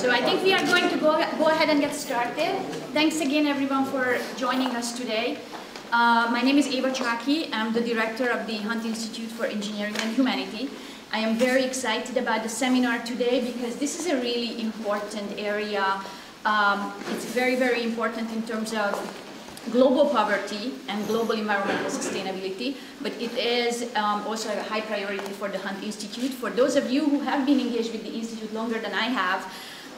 So I think we are going to go, go ahead and get started. Thanks again everyone for joining us today. Uh, my name is Eva Csaky. I'm the director of the Hunt Institute for Engineering and Humanity. I am very excited about the seminar today because this is a really important area. Um, it's very, very important in terms of global poverty and global environmental sustainability, but it is um, also a high priority for the Hunt Institute. For those of you who have been engaged with the Institute longer than I have,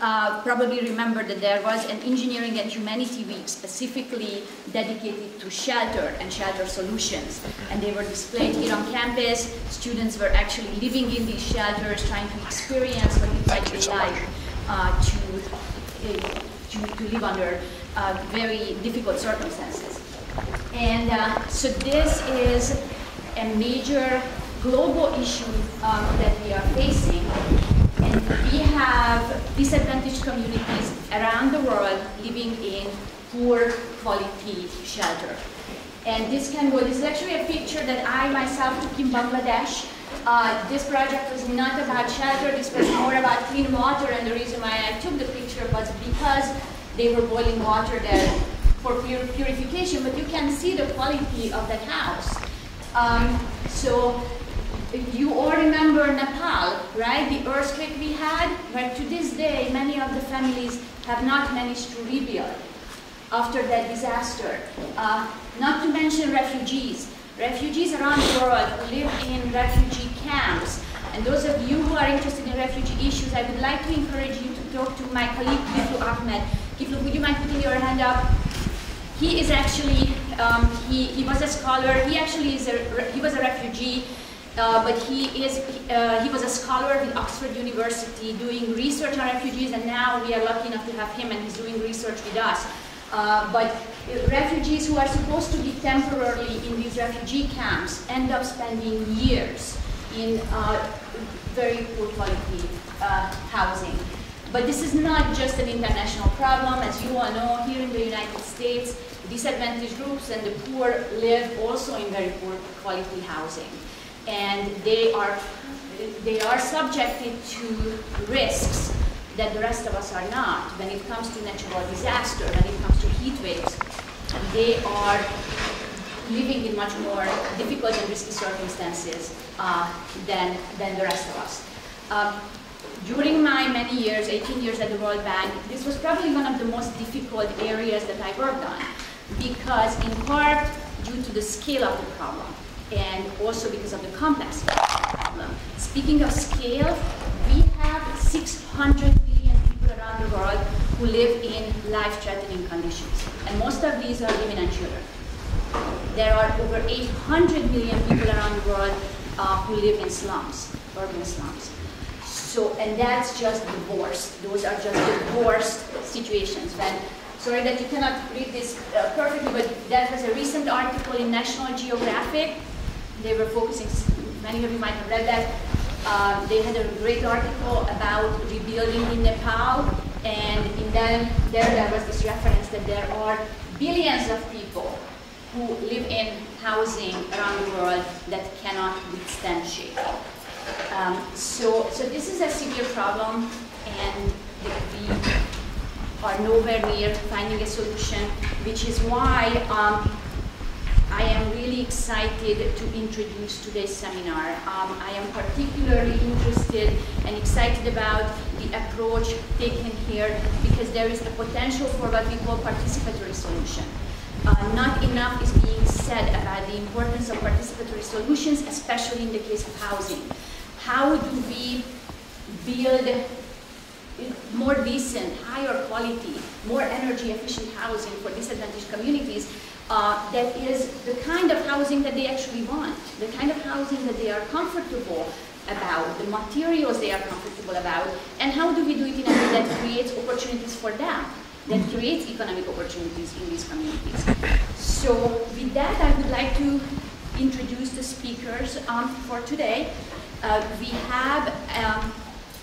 uh, probably remember that there was an Engineering and Humanity Week specifically dedicated to shelter and shelter solutions. And they were displayed here on campus. Students were actually living in these shelters, trying to experience what it might be like uh, to, uh, to, to live under uh, very difficult circumstances. And uh, so this is a major global issue um, that we are facing. We have disadvantaged communities around the world living in poor quality shelter. And this can go, this is actually a picture that I myself took in Bangladesh. Uh, this project was not about shelter, this was more about clean water, and the reason why I took the picture was because they were boiling water there for pur purification, but you can see the quality of that house. Um, so you all remember Nepal, right? The earthquake we had, where to this day many of the families have not managed to rebuild after that disaster. Uh, not to mention refugees. Refugees around the world who live in refugee camps. And those of you who are interested in refugee issues, I would like to encourage you to talk to my colleague Kiflu Ahmed Kiflu, would you mind putting your hand up? He is actually, um, he, he was a scholar, he actually is a, he was a refugee, uh, but he is, uh, he was a scholar at Oxford University doing research on refugees, and now we are lucky enough to have him, and he's doing research with us. Uh, but refugees who are supposed to be temporarily in these refugee camps end up spending years in uh, very poor quality uh, housing. But this is not just an international problem. As you all know, here in the United States, disadvantaged groups and the poor live also in very poor quality housing. And they are, they are subjected to risks that the rest of us are not. When it comes to natural disaster, when it comes to heat waves, they are living in much more difficult and risky circumstances uh, than, than the rest of us. Um, during my many years, 18 years at the World Bank, this was probably one of the most difficult areas that I worked on because in part due to the scale of the problem and also because of the the problem. Speaking of scale, we have 600 million people around the world who live in life-threatening conditions. And most of these are women and children. There are over 800 million people around the world uh, who live in slums, urban slums. So, and that's just the worst. Those are just the worst situations. When, sorry that you cannot read this uh, perfectly, but that was a recent article in National Geographic. They were focusing, many of you might have read that. Uh, they had a great article about rebuilding in Nepal, and in them, there, there was this reference that there are billions of people who live in housing around the world that cannot withstand shaking. Um, so, so this is a severe problem, and we are nowhere near finding a solution, which is why um, I am really excited to introduce today's seminar. Um, I am particularly interested and excited about the approach taken here because there is the potential for what we call participatory solution. Uh, not enough is being said about the importance of participatory solutions, especially in the case of housing how do we build more decent, higher quality, more energy efficient housing for disadvantaged communities uh, that is the kind of housing that they actually want, the kind of housing that they are comfortable about, the materials they are comfortable about, and how do we do it in a way that creates opportunities for them, that creates economic opportunities in these communities. So with that, I would like to introduce the speakers um, for today. Uh, we have um,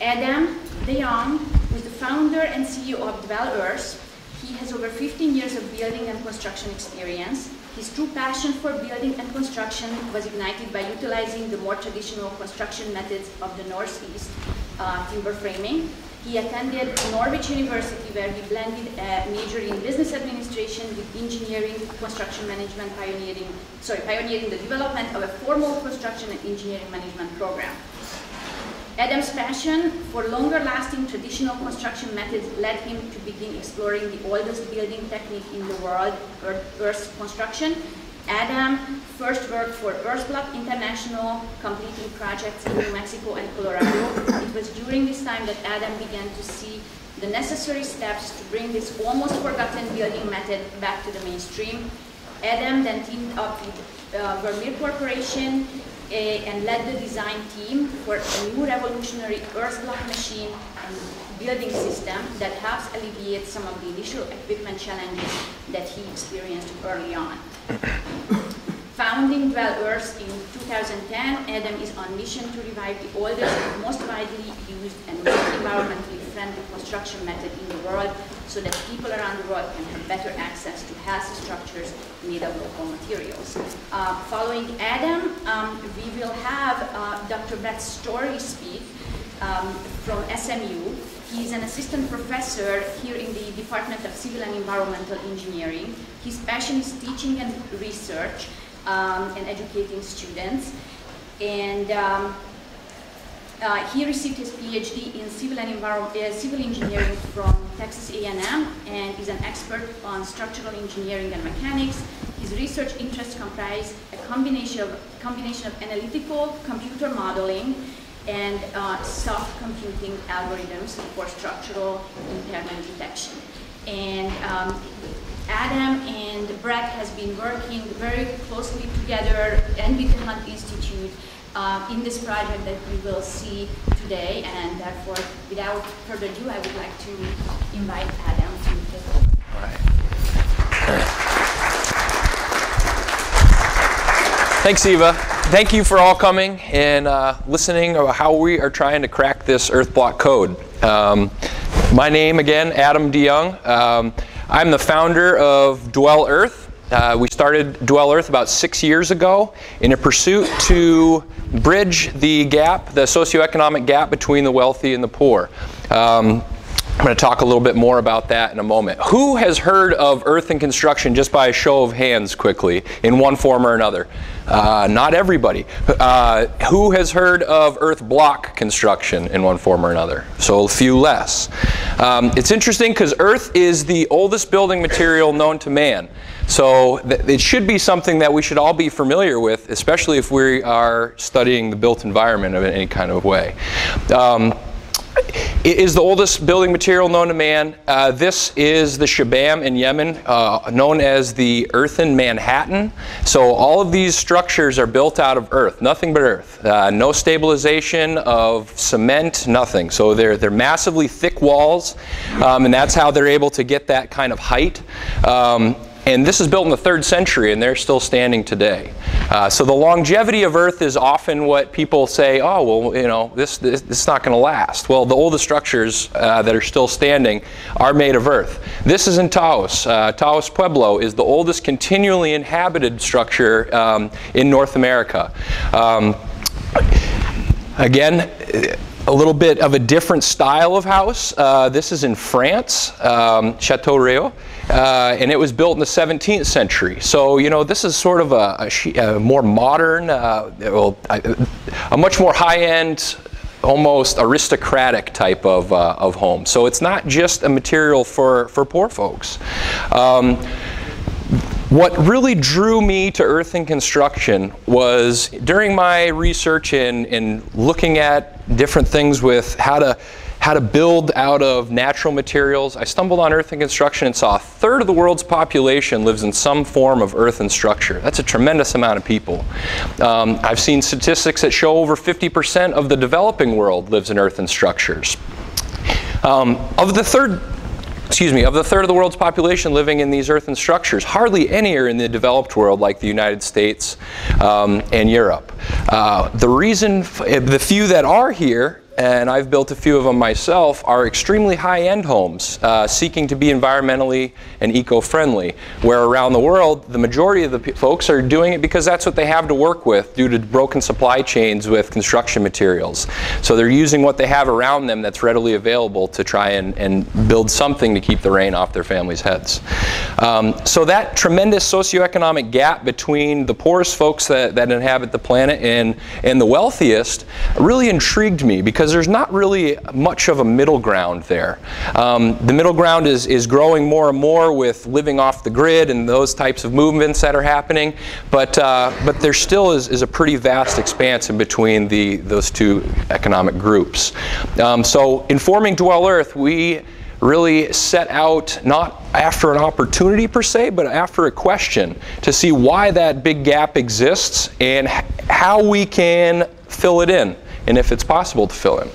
Adam DeYoung, who is the founder and CEO of Dwell Earth. He has over 15 years of building and construction experience. His true passion for building and construction was ignited by utilizing the more traditional construction methods of the Northeast, uh, timber framing. He attended Norwich University where he blended a major in business administration with engineering, construction management, pioneering, sorry, pioneering the development of a formal construction and engineering management program. Adam's passion for longer lasting traditional construction methods led him to begin exploring the oldest building technique in the world, earth construction. Adam first worked for Earthblock International, completing projects in New Mexico and Colorado. It was during this time that Adam began to see the necessary steps to bring this almost forgotten building method back to the mainstream. Adam then teamed up with uh, Vermeer Corporation and led the design team for a new revolutionary earth block machine and building system that helps alleviate some of the initial equipment challenges that he experienced early on. Founding Dwell Earth in 2010, Adam is on mission to revive the oldest, most widely used, and most environmentally friendly construction method in the world so that people around the world can have better access to healthy structures made of local materials. Uh, following Adam, um, we will have uh, Dr. Brett Story speak um, from SMU. He's an assistant professor here in the Department of Civil and Environmental Engineering. His passion is teaching and research um, and educating students. And um, uh, he received his PhD in civil, and uh, civil engineering from Texas A&M and is an expert on structural engineering and mechanics. His research interests comprise a combination of, combination of analytical computer modeling and uh, soft computing algorithms for structural impairment detection. And um, Adam and Brett has been working very closely together and with the Hunt Institute uh, in this project that we will see today. And therefore, without further ado, I would like to invite Adam to take over. All right. Thanks, Eva. Thank you for all coming and uh, listening about how we are trying to crack this earth block code. Um, my name again, Adam DeYoung. Um, I'm the founder of Dwell Earth. Uh, we started Dwell Earth about six years ago in a pursuit to bridge the gap, the socioeconomic gap between the wealthy and the poor. Um, I'm going to talk a little bit more about that in a moment. Who has heard of earth and construction just by a show of hands quickly in one form or another? Uh, not everybody. Uh, who has heard of earth block construction in one form or another? So a few less. Um, it's interesting because earth is the oldest building material known to man. So it should be something that we should all be familiar with, especially if we are studying the built environment in any kind of way. Um, it is the oldest building material known to man. Uh, this is the Shibam in Yemen, uh, known as the earthen Manhattan. So all of these structures are built out of earth, nothing but earth. Uh, no stabilization of cement, nothing. So they're, they're massively thick walls, um, and that's how they're able to get that kind of height. Um, and this is built in the third century, and they're still standing today. Uh, so the longevity of Earth is often what people say, oh, well, you know, this, this, this is not going to last. Well, the oldest structures uh, that are still standing are made of Earth. This is in Taos. Uh, Taos Pueblo is the oldest continually inhabited structure um, in North America. Um, again, a little bit of a different style of house. Uh, this is in France, um, Chateau Rio, uh, and it was built in the 17th century. So, you know, this is sort of a, a, a more modern, uh, well, a much more high-end, almost aristocratic type of, uh, of home. So it's not just a material for, for poor folks. Um, what really drew me to earth and construction was during my research in, in looking at different things with how to how to build out of natural materials. I stumbled on earth and construction and saw a third of the world's population lives in some form of earth and structure. That's a tremendous amount of people. Um, I've seen statistics that show over 50% of the developing world lives in earth and structures. Um, of the third excuse me, of the third of the world's population living in these earthen structures, hardly any are in the developed world like the United States um, and Europe. Uh, the reason, the few that are here and I've built a few of them myself, are extremely high-end homes uh, seeking to be environmentally and eco-friendly, where around the world, the majority of the folks are doing it because that's what they have to work with due to broken supply chains with construction materials. So they're using what they have around them that's readily available to try and, and build something to keep the rain off their families' heads. Um, so that tremendous socioeconomic gap between the poorest folks that, that inhabit the planet and, and the wealthiest really intrigued me because there's not really much of a middle ground there. Um, the middle ground is, is growing more and more with living off the grid and those types of movements that are happening, but, uh, but there still is, is a pretty vast expanse in between the, those two economic groups. Um, so in forming Dwell Earth, we really set out not after an opportunity per se, but after a question to see why that big gap exists and how we can fill it in and if it's possible to fill in.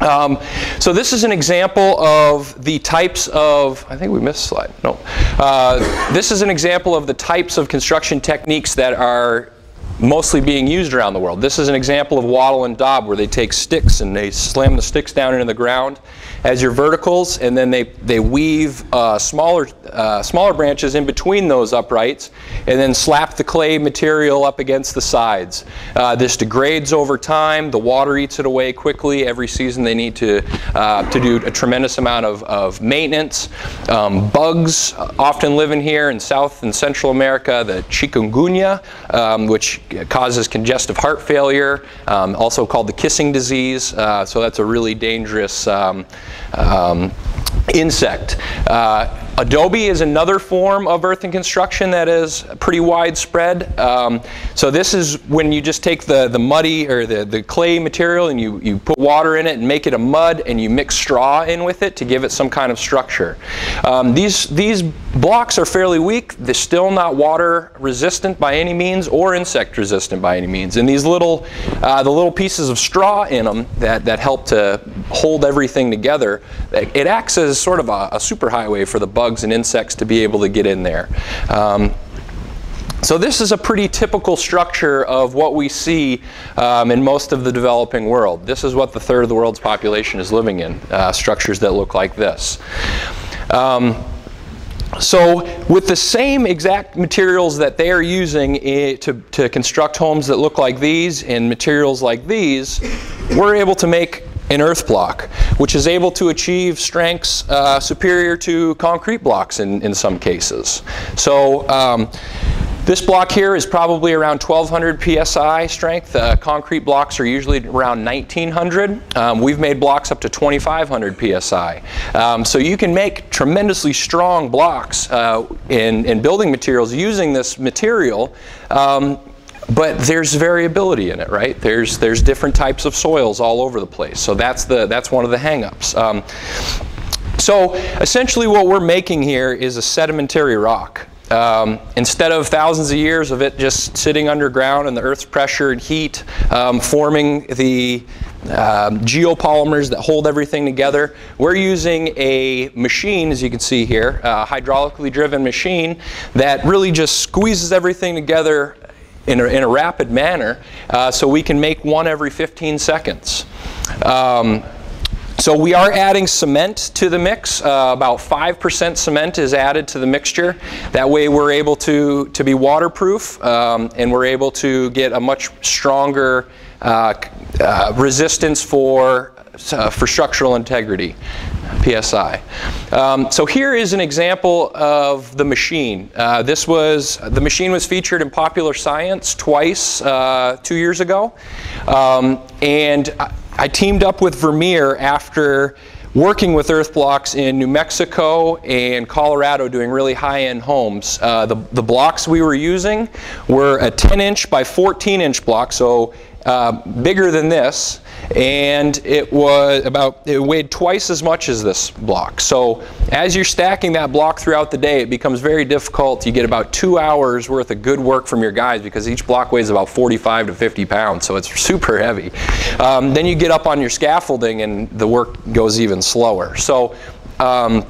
Um, so this is an example of the types of, I think we missed a slide, no. Uh, this is an example of the types of construction techniques that are mostly being used around the world. This is an example of wattle and daub where they take sticks and they slam the sticks down into the ground as your verticals and then they, they weave uh, smaller, uh, smaller branches in between those uprights and then slap the clay material up against the sides. Uh, this degrades over time. The water eats it away quickly. Every season they need to, uh, to do a tremendous amount of, of maintenance. Um, bugs often live in here in South and Central America, the chikungunya, um, which causes congestive heart failure, um, also called the kissing disease. Uh, so that's a really dangerous um, um, insect. Uh, Adobe is another form of earthen construction that is pretty widespread. Um, so this is when you just take the, the muddy or the, the clay material and you, you put water in it and make it a mud and you mix straw in with it to give it some kind of structure. Um, these, these blocks are fairly weak. They're still not water resistant by any means or insect resistant by any means. And these little, uh, the little pieces of straw in them that, that help to hold everything together, it acts as sort of a, a superhighway for the bugs and insects to be able to get in there. Um, so this is a pretty typical structure of what we see um, in most of the developing world. This is what the third of the world's population is living in, uh, structures that look like this. Um, so with the same exact materials that they are using to, to construct homes that look like these and materials like these, we're able to make an earth block, which is able to achieve strengths uh, superior to concrete blocks in, in some cases. So um, this block here is probably around 1200 psi strength. Uh, concrete blocks are usually around 1900. Um, we've made blocks up to 2500 psi. Um, so you can make tremendously strong blocks uh, in, in building materials using this material um, but there's variability in it, right? There's, there's different types of soils all over the place. So that's, the, that's one of the hangups. Um, so essentially what we're making here is a sedimentary rock. Um, instead of thousands of years of it just sitting underground and the Earth's pressure and heat um, forming the um, geopolymers that hold everything together, we're using a machine, as you can see here, a hydraulically driven machine that really just squeezes everything together in a, in a rapid manner uh, so we can make one every 15 seconds. Um, so we are adding cement to the mix. Uh, about 5% cement is added to the mixture. That way we're able to, to be waterproof um, and we're able to get a much stronger uh, uh, resistance for, uh, for structural integrity. PSI. Um, so here is an example of the machine. Uh, this was, the machine was featured in Popular Science twice uh, two years ago. Um, and I, I teamed up with Vermeer after working with earth blocks in New Mexico and Colorado doing really high-end homes. Uh, the, the blocks we were using were a 10 inch by 14 inch block, so uh, bigger than this, and it was about, it weighed twice as much as this block. So as you're stacking that block throughout the day, it becomes very difficult. You get about two hours worth of good work from your guys because each block weighs about 45 to 50 pounds, so it's super heavy. Um, then you get up on your scaffolding and the work goes even slower. So um,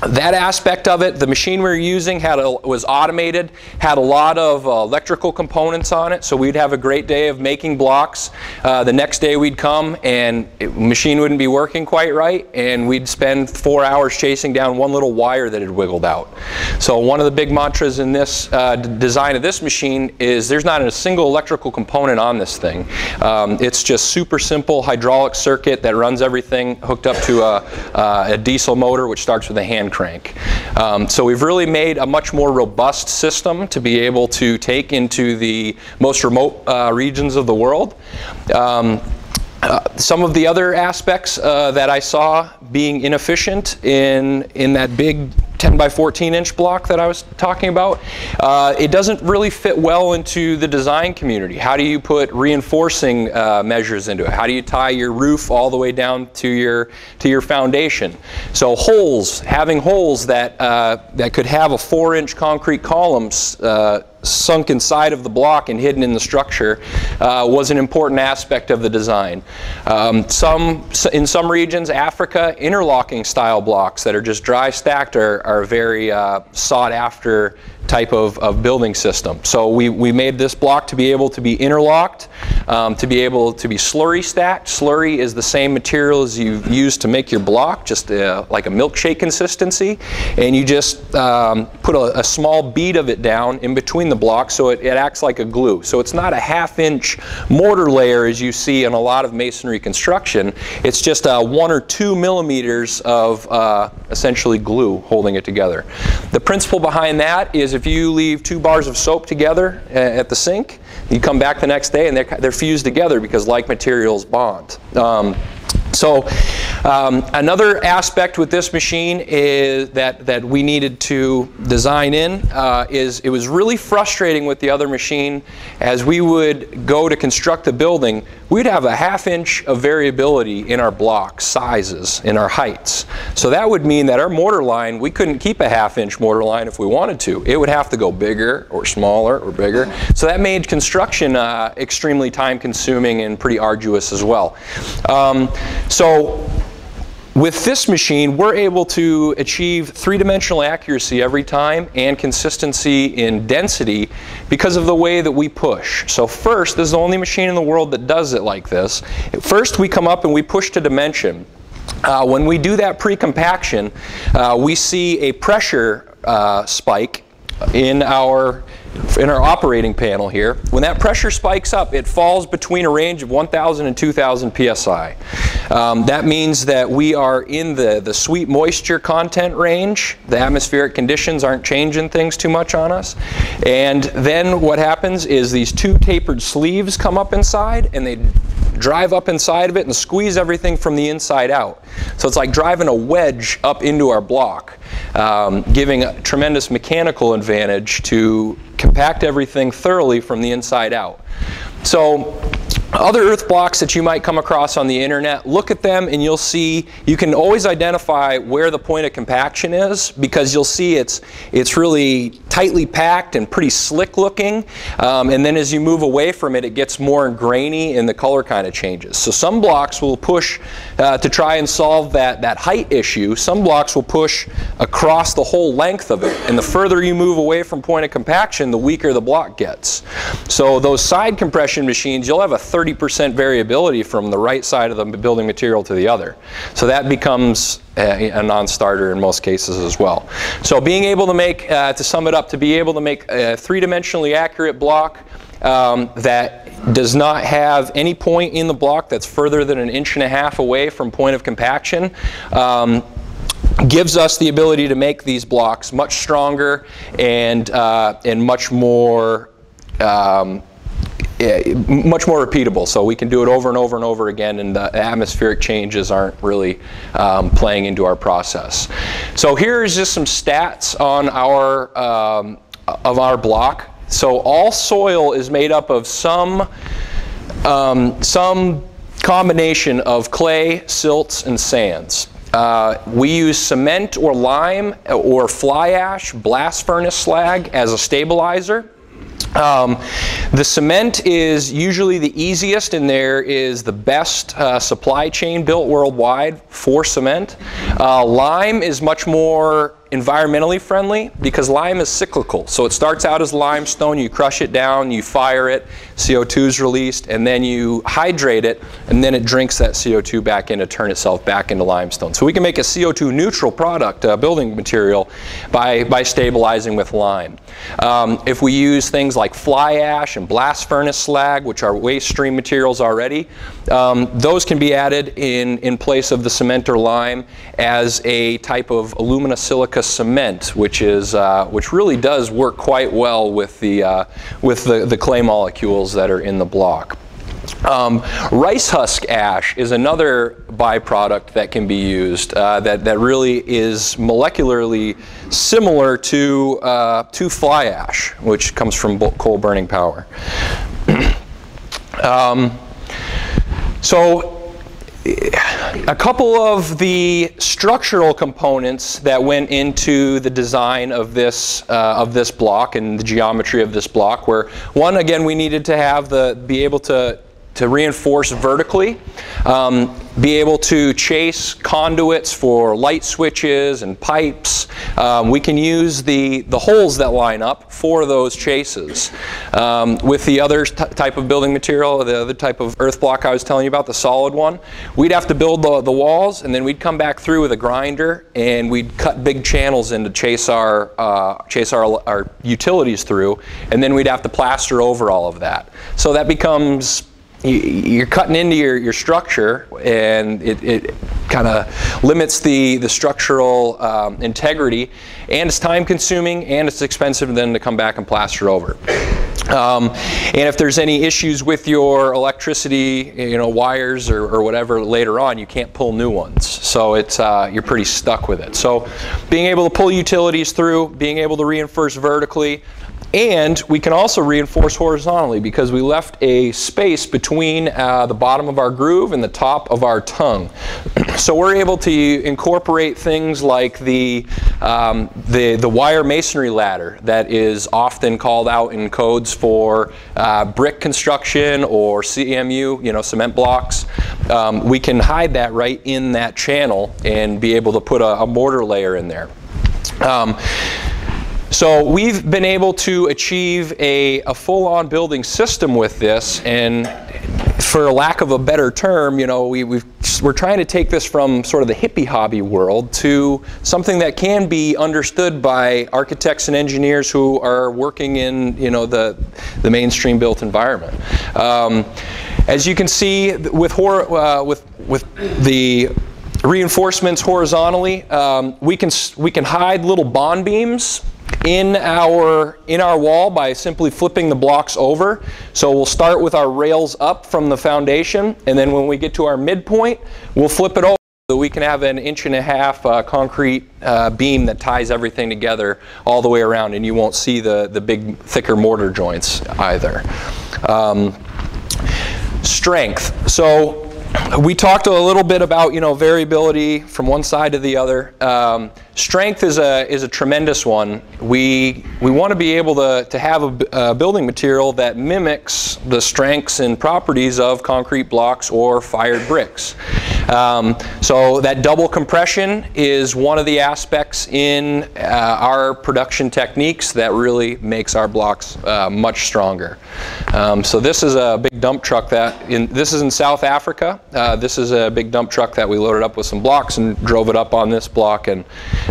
that aspect of it, the machine we were using had a, was automated, had a lot of uh, electrical components on it, so we'd have a great day of making blocks. Uh, the next day we'd come and the machine wouldn't be working quite right, and we'd spend four hours chasing down one little wire that had wiggled out. So one of the big mantras in this uh, design of this machine is there's not a single electrical component on this thing. Um, it's just super simple hydraulic circuit that runs everything hooked up to a, uh, a diesel motor which starts with a hand crank. Um, so we've really made a much more robust system to be able to take into the most remote uh, regions of the world. Um, uh, some of the other aspects uh, that I saw being inefficient in, in that big 10 by 14 inch block that I was talking about, uh, it doesn't really fit well into the design community. How do you put reinforcing uh, measures into it? How do you tie your roof all the way down to your to your foundation? So holes, having holes that uh, that could have a four inch concrete column uh, sunk inside of the block and hidden in the structure uh, was an important aspect of the design. Um, some, in some regions, Africa, interlocking style blocks that are just dry stacked are, are very uh, sought after type of, of building system. So we, we made this block to be able to be interlocked, um, to be able to be slurry stacked. Slurry is the same material as you use to make your block, just uh, like a milkshake consistency. And you just um, put a, a, small bead of it down in between the blocks so it, it acts like a glue. So it's not a half inch mortar layer as you see in a lot of masonry construction. It's just uh, one or two millimeters of uh, essentially glue holding it together. The principle behind that is if you leave two bars of soap together uh, at the sink, you come back the next day and they're, they're fused together because like materials bond. Um, so um, another aspect with this machine is that, that we needed to design in uh, is it was really frustrating with the other machine as we would go to construct the building, we'd have a half inch of variability in our block sizes, in our heights. So that would mean that our mortar line, we couldn't keep a half inch mortar line if we wanted to. It would have to go bigger or smaller or bigger. So that made construction uh, extremely time consuming and pretty arduous as well. Um, so with this machine, we're able to achieve three-dimensional accuracy every time and consistency in density because of the way that we push. So first, this is the only machine in the world that does it like this. First, we come up and we push to dimension. Uh, when we do that pre-compaction, uh, we see a pressure uh, spike in our in our operating panel here, when that pressure spikes up, it falls between a range of 1,000 and 2,000 psi. Um, that means that we are in the, the sweet moisture content range. The atmospheric conditions aren't changing things too much on us. And then what happens is these two tapered sleeves come up inside and they drive up inside of it and squeeze everything from the inside out. So it's like driving a wedge up into our block, um, giving a tremendous mechanical advantage to compact everything thoroughly from the inside out. So other earth blocks that you might come across on the internet, look at them and you'll see, you can always identify where the point of compaction is because you'll see it's, it's really tightly packed and pretty slick looking. Um, and then as you move away from it, it gets more grainy and the color kind of changes. So some blocks will push uh, to try and solve that, that height issue. Some blocks will push across the whole length of it. And the further you move away from point of compaction, the weaker the block gets. So those side compression machines, you'll have a 30 30% variability from the right side of the building material to the other. So that becomes a, a non-starter in most cases as well. So being able to make, uh, to sum it up, to be able to make a three-dimensionally accurate block um, that does not have any point in the block that's further than an inch and a half away from point of compaction um, gives us the ability to make these blocks much stronger and, uh, and much more um, much more repeatable. So we can do it over and over and over again, and the atmospheric changes aren't really um, playing into our process. So here's just some stats on our um, of our block. So all soil is made up of some um, some combination of clay, silts, and sands. Uh, we use cement or lime or fly ash, blast furnace slag as a stabilizer. Um, the cement is usually the easiest and there is the best uh, supply chain built worldwide for cement. Uh, lime is much more environmentally friendly because lime is cyclical. So it starts out as limestone, you crush it down, you fire it, CO2 is released, and then you hydrate it, and then it drinks that CO2 back in to turn itself back into limestone. So we can make a CO2 neutral product, uh, building material, by, by stabilizing with lime. Um, if we use things like fly ash and blast furnace slag, which are waste stream materials already, um, those can be added in, in place of the cement or lime as a type of alumina silica cement, which is uh, which really does work quite well with the uh, with the, the clay molecules that are in the block. Um, rice husk ash is another byproduct that can be used uh, that, that really is molecularly similar to, uh, to fly ash, which comes from coal burning power. um, so a couple of the structural components that went into the design of this uh, of this block and the geometry of this block where one again we needed to have the be able to to reinforce vertically, um, be able to chase conduits for light switches and pipes. Um, we can use the, the holes that line up for those chases. Um, with the other type of building material, the other type of earth block I was telling you about, the solid one, we'd have to build the, the walls and then we'd come back through with a grinder and we'd cut big channels in to chase our, uh, chase our, our utilities through and then we'd have to plaster over all of that. So that becomes you're cutting into your, your structure and it, it kind of limits the, the structural um, integrity and it's time consuming and it's expensive then to come back and plaster over. Um, and if there's any issues with your electricity, you know, wires or, or whatever later on, you can't pull new ones. So it's, uh, you're pretty stuck with it. So being able to pull utilities through, being able to reinforce vertically, and we can also reinforce horizontally because we left a space between uh, the bottom of our groove and the top of our tongue. so we're able to incorporate things like the, um, the, the, wire masonry ladder that is often called out in codes for uh, brick construction or CMU, you know, cement blocks. Um, we can hide that right in that channel and be able to put a, a mortar layer in there. Um, so we've been able to achieve a, a full-on building system with this and for lack of a better term, you know, we, we are trying to take this from sort of the hippie hobby world to something that can be understood by architects and engineers who are working in, you know, the, the mainstream built environment. Um, as you can see with, hor uh, with, with the reinforcements horizontally, um, we, can, we can hide little bond beams in our, in our wall by simply flipping the blocks over. So we'll start with our rails up from the foundation, and then when we get to our midpoint, we'll flip it over so we can have an inch and a half uh, concrete uh, beam that ties everything together all the way around, and you won't see the, the big, thicker mortar joints either. Um, strength. So we talked a little bit about you know variability from one side to the other. Um, strength is a is a tremendous one. We we want to be able to to have a, a, building material that mimics the strengths and properties of concrete blocks or fired bricks. Um, so that double compression is one of the aspects in uh, our production techniques that really makes our blocks uh, much stronger. Um, so this is a big dump truck that in this is in South Africa. Uh, this is a big dump truck that we loaded up with some blocks and drove it up on this block and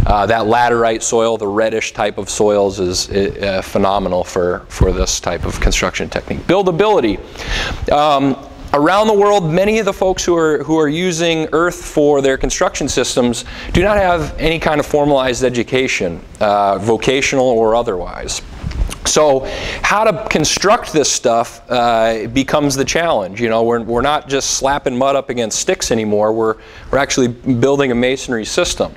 uh, that laterite soil, the reddish type of soils is uh, phenomenal for, for this type of construction technique. Buildability. Um, around the world, many of the folks who are, who are using earth for their construction systems do not have any kind of formalized education, uh, vocational or otherwise. So how to construct this stuff uh, becomes the challenge. You know, we're, we're not just slapping mud up against sticks anymore. We're, we're actually building a masonry system.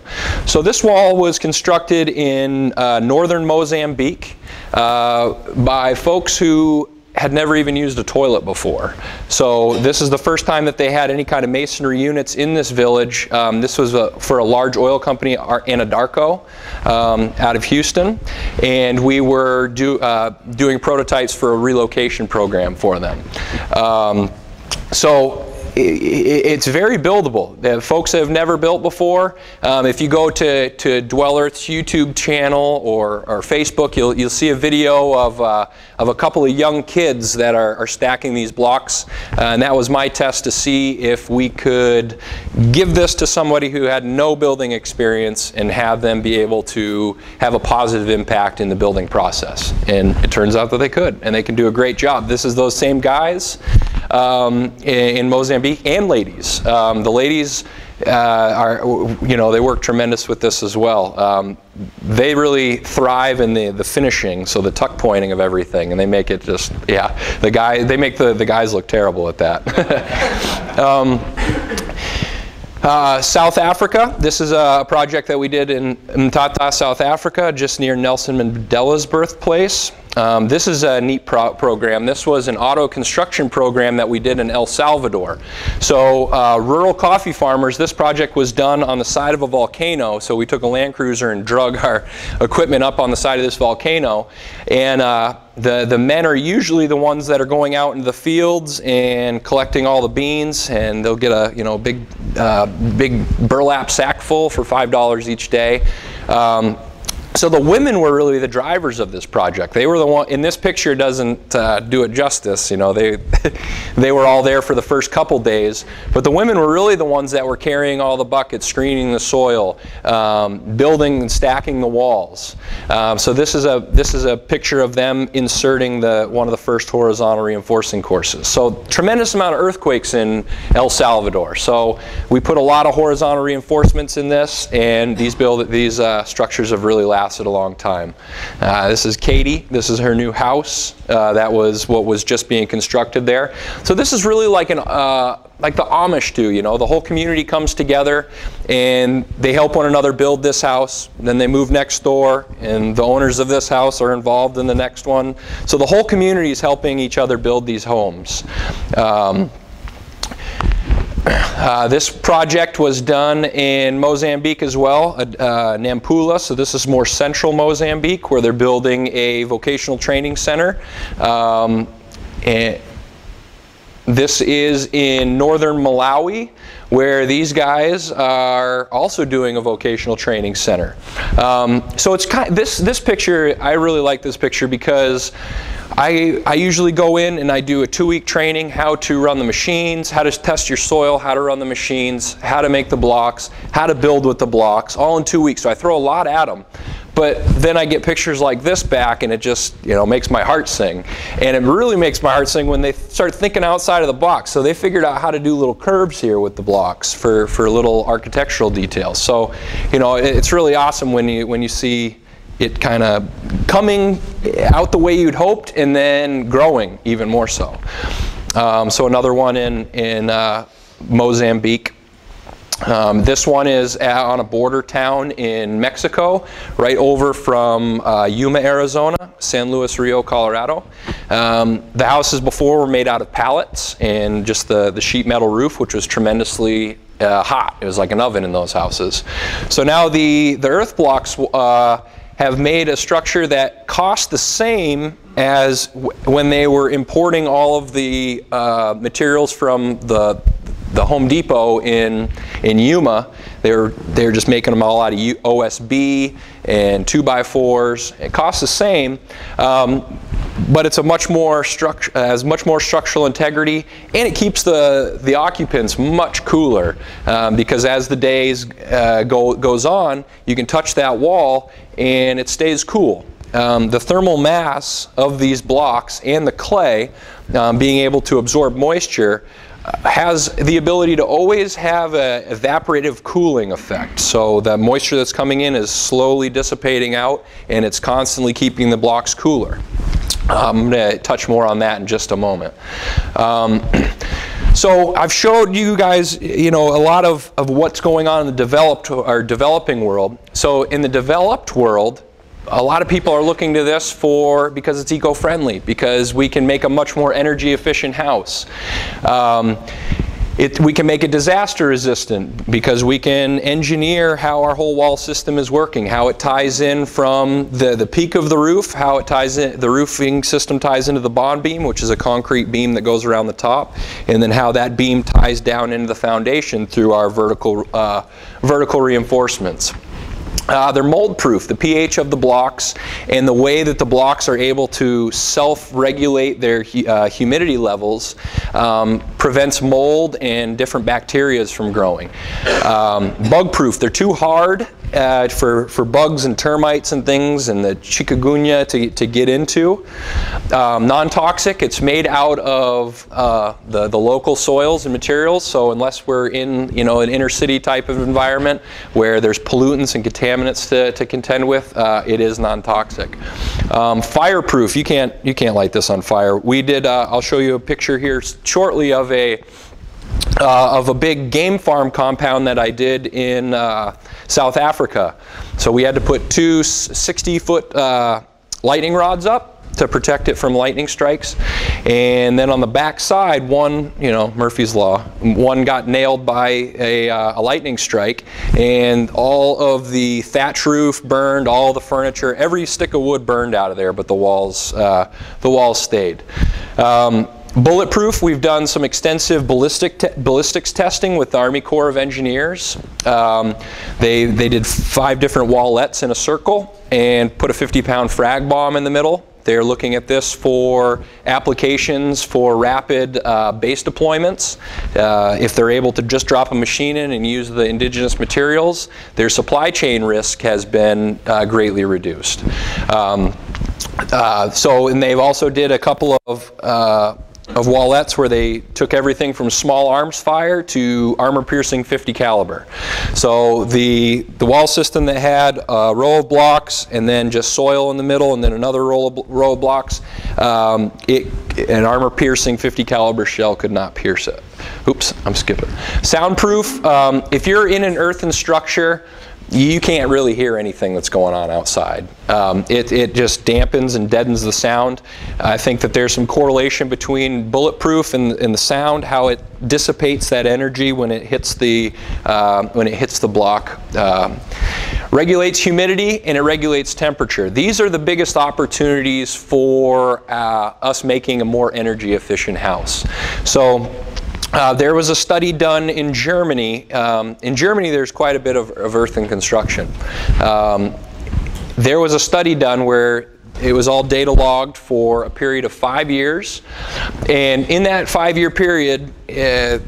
So this wall was constructed in uh, northern Mozambique uh, by folks who had never even used a toilet before. So this is the first time that they had any kind of masonry units in this village. Um, this was a, for a large oil company, Anadarko, um, out of Houston. And we were do, uh, doing prototypes for a relocation program for them. Um, so it's very buildable. The folks that have never built before, um, if you go to, to Dwell Earth's YouTube channel or, or Facebook, you'll, you'll see a video of, uh, of a couple of young kids that are, are stacking these blocks. Uh, and that was my test to see if we could give this to somebody who had no building experience and have them be able to have a positive impact in the building process. And it turns out that they could, and they can do a great job. This is those same guys um, in, in Mozambique and ladies. Um, the ladies uh, are, you know, they work tremendous with this as well. Um, they really thrive in the, the finishing, so the tuck pointing of everything, and they make it just, yeah, the guy, they make the, the guys look terrible at that. um, uh, South Africa, this is a project that we did in Mthatha, South Africa, just near Nelson Mandela's birthplace. Um, this is a neat pro program. This was an auto construction program that we did in El Salvador. So uh, rural coffee farmers, this project was done on the side of a volcano. So we took a Land Cruiser and drug our equipment up on the side of this volcano. And uh, the, the men are usually the ones that are going out into the fields and collecting all the beans and they'll get a you know big, uh, big burlap sack full for $5 each day. Um, so the women were really the drivers of this project. They were the one, in this picture doesn't uh, do it justice, you know, they, they were all there for the first couple days, but the women were really the ones that were carrying all the buckets, screening the soil, um, building and stacking the walls. Um, so this is, a, this is a picture of them inserting the, one of the first horizontal reinforcing courses. So tremendous amount of earthquakes in El Salvador. So we put a lot of horizontal reinforcements in this and these, build, these uh, structures have really lasted lasted a long time. Uh, this is Katie. This is her new house. Uh, that was what was just being constructed there. So this is really like an uh, like the Amish do, you know, the whole community comes together and they help one another build this house. Then they move next door and the owners of this house are involved in the next one. So the whole community is helping each other build these homes. Um, uh, this project was done in Mozambique as well, uh, uh, Nampula, so this is more central Mozambique where they're building a vocational training center. Um, and this is in northern Malawi where these guys are also doing a vocational training center. Um, so it's kind of, this, this picture, I really like this picture because I, I usually go in and I do a two-week training, how to run the machines, how to test your soil, how to run the machines, how to make the blocks, how to build with the blocks, all in two weeks. So I throw a lot at them. But then I get pictures like this back and it just, you know, makes my heart sing. And it really makes my heart sing when they start thinking outside of the box. So they figured out how to do little curves here with the blocks for, for little architectural details. So, you know, it's really awesome when you, when you see it kind of coming out the way you'd hoped and then growing even more so. Um, so another one in, in uh, Mozambique. Um, this one is on a border town in Mexico, right over from uh, Yuma, Arizona, San Luis Rio, Colorado. Um, the houses before were made out of pallets and just the, the sheet metal roof, which was tremendously uh, hot. It was like an oven in those houses. So now the, the earth blocks uh, have made a structure that cost the same as when they were importing all of the uh, materials from the the Home Depot in in Yuma. They're they're just making them all out of OSB and two by fours. It costs the same, um, but it's a much more structure has much more structural integrity, and it keeps the the occupants much cooler um, because as the days uh, go goes on, you can touch that wall and it stays cool. Um, the thermal mass of these blocks and the clay um, being able to absorb moisture uh, has the ability to always have an evaporative cooling effect. So the moisture that's coming in is slowly dissipating out and it's constantly keeping the blocks cooler. I'm going to touch more on that in just a moment. Um, so I've showed you guys, you know, a lot of, of what's going on in the developed or developing world. So in the developed world, a lot of people are looking to this for because it's eco-friendly, because we can make a much more energy efficient house. Um, it, we can make it disaster resistant because we can engineer how our whole wall system is working, how it ties in from the, the peak of the roof, how it ties in, the roofing system ties into the bond beam, which is a concrete beam that goes around the top, and then how that beam ties down into the foundation through our vertical, uh, vertical reinforcements. Uh, they're mold proof, the pH of the blocks and the way that the blocks are able to self-regulate their uh, humidity levels um, prevents mold and different bacteria from growing. Um, bug proof, they're too hard uh, for, for bugs and termites and things and the chikungunya to, to get into. Um, non-toxic, it's made out of uh, the, the local soils and materials, so unless we're in you know, an inner city type of environment where there's pollutants and contaminants to, to contend with, uh, it is non-toxic. Um, fireproof, you can't, you can't light this on fire. We did, uh, I'll show you a picture here shortly of a uh, of a big game farm compound that I did in uh, South Africa. So we had to put two 60 foot uh, lightning rods up to protect it from lightning strikes. And then on the back side, one, you know, Murphy's Law, one got nailed by a, uh, a, lightning strike and all of the thatch roof burned, all the furniture, every stick of wood burned out of there, but the walls, uh, the walls stayed. Um, Bulletproof, we've done some extensive ballistic te ballistics testing with the Army Corps of Engineers. Um, they, they did five different wallettes in a circle and put a 50 pound frag bomb in the middle. They're looking at this for applications for rapid uh, base deployments. Uh, if they're able to just drop a machine in and use the indigenous materials, their supply chain risk has been uh, greatly reduced. Um, uh, so, and they've also did a couple of uh, of wallettes where they took everything from small arms fire to armor piercing 50 caliber. So the, the wall system that had a row of blocks and then just soil in the middle and then another row of, row of blocks, um, it, an armor piercing 50 caliber shell could not pierce it. Oops, I'm skipping. Soundproof, um, if you're in an earthen structure, you can't really hear anything that's going on outside. Um, it, it just dampens and deadens the sound. I think that there's some correlation between bulletproof and, and the sound, how it dissipates that energy when it hits the, uh, when it hits the block. Uh, regulates humidity and it regulates temperature. These are the biggest opportunities for uh, us making a more energy efficient house. So uh, there was a study done in Germany. Um, in Germany, there's quite a bit of, of earthen construction. Um, there was a study done where it was all data logged for a period of five years. And in that five year period, uh,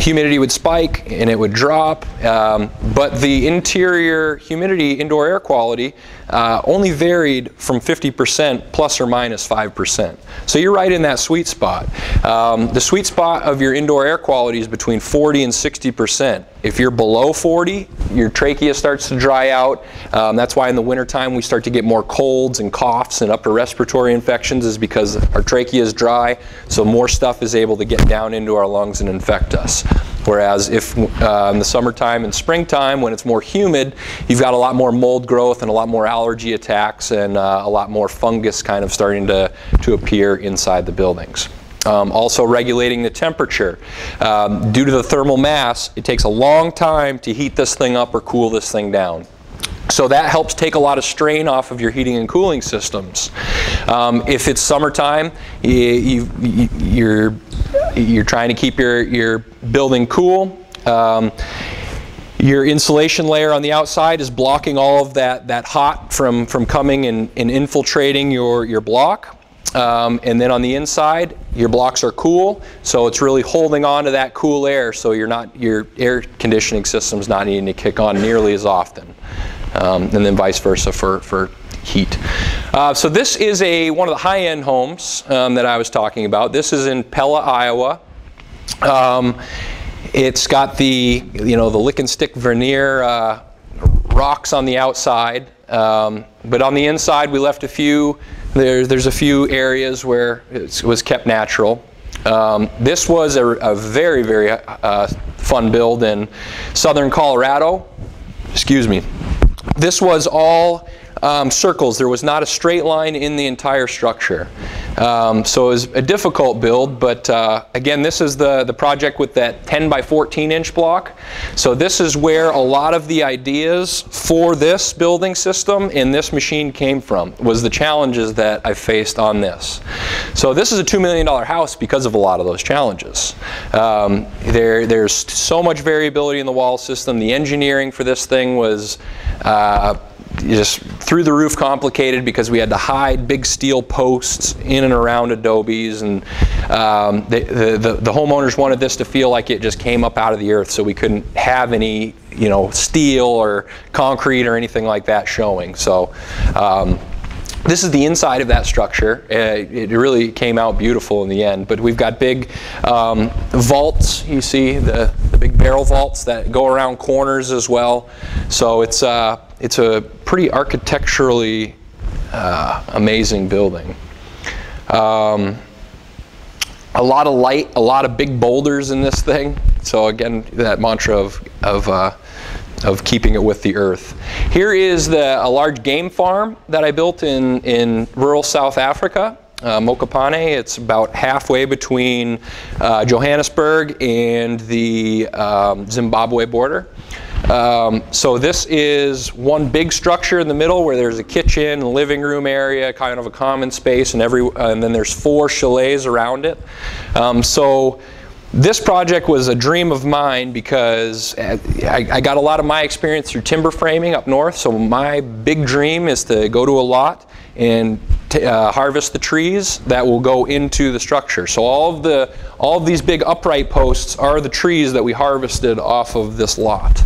humidity would spike and it would drop. Um, but the interior humidity, indoor air quality, uh, only varied from 50% plus or minus 5%. So you're right in that sweet spot. Um, the sweet spot of your indoor air quality is between 40 and 60%. If you're below 40, your trachea starts to dry out. Um, that's why in the wintertime we start to get more colds and coughs and upper respiratory infections is because our trachea is dry, so more stuff is able to get down into our lungs and infect us. Whereas if uh, in the summertime and springtime, when it's more humid, you've got a lot more mold growth and a lot more allergy attacks and uh, a lot more fungus kind of starting to, to appear inside the buildings. Um, also regulating the temperature. Um, due to the thermal mass, it takes a long time to heat this thing up or cool this thing down. So that helps take a lot of strain off of your heating and cooling systems. Um, if it's summertime, you, you, you're, you're trying to keep your, your building cool. Um, your insulation layer on the outside is blocking all of that, that hot from, from coming and, and infiltrating your, your block. Um, and then on the inside, your blocks are cool, so it's really holding on to that cool air so you're not, your air conditioning system's not needing to kick on nearly as often um, and then vice versa for, for heat. Uh, so this is a one of the high-end homes um, that I was talking about. This is in Pella, Iowa. Um, it's got the you know the lick and stick veneer uh, rocks on the outside, um, but on the inside we left a few. There, there's a few areas where it was kept natural. Um, this was a, a very very uh, fun build in southern Colorado. Excuse me. This was all um, circles. There was not a straight line in the entire structure. Um, so it was a difficult build, but uh, again, this is the, the project with that 10 by 14 inch block. So this is where a lot of the ideas for this building system in this machine came from, was the challenges that I faced on this. So this is a $2 million house because of a lot of those challenges. Um, there, there's so much variability in the wall system. The engineering for this thing was uh, just through the roof complicated because we had to hide big steel posts in and around adobes. And um, the, the, the, homeowners wanted this to feel like it just came up out of the earth so we couldn't have any you know steel or concrete or anything like that showing. So um, this is the inside of that structure. Uh, it really came out beautiful in the end, but we've got big um, vaults, you see, the, the big barrel vaults that go around corners as well. So it's, uh, it's a pretty architecturally uh, amazing building. Um, a lot of light, a lot of big boulders in this thing. So again, that mantra of, of uh, of keeping it with the earth. Here is the, a large game farm that I built in, in rural South Africa. Uh, Mokopane, it's about halfway between uh, Johannesburg and the um, Zimbabwe border. Um, so this is one big structure in the middle where there's a kitchen, living room area, kind of a common space, and every and then there's four chalets around it. Um, so this project was a dream of mine because I, I, got a lot of my experience through timber framing up north. So my big dream is to go to a lot and uh, harvest the trees that will go into the structure. So all of the all of these big upright posts are the trees that we harvested off of this lot.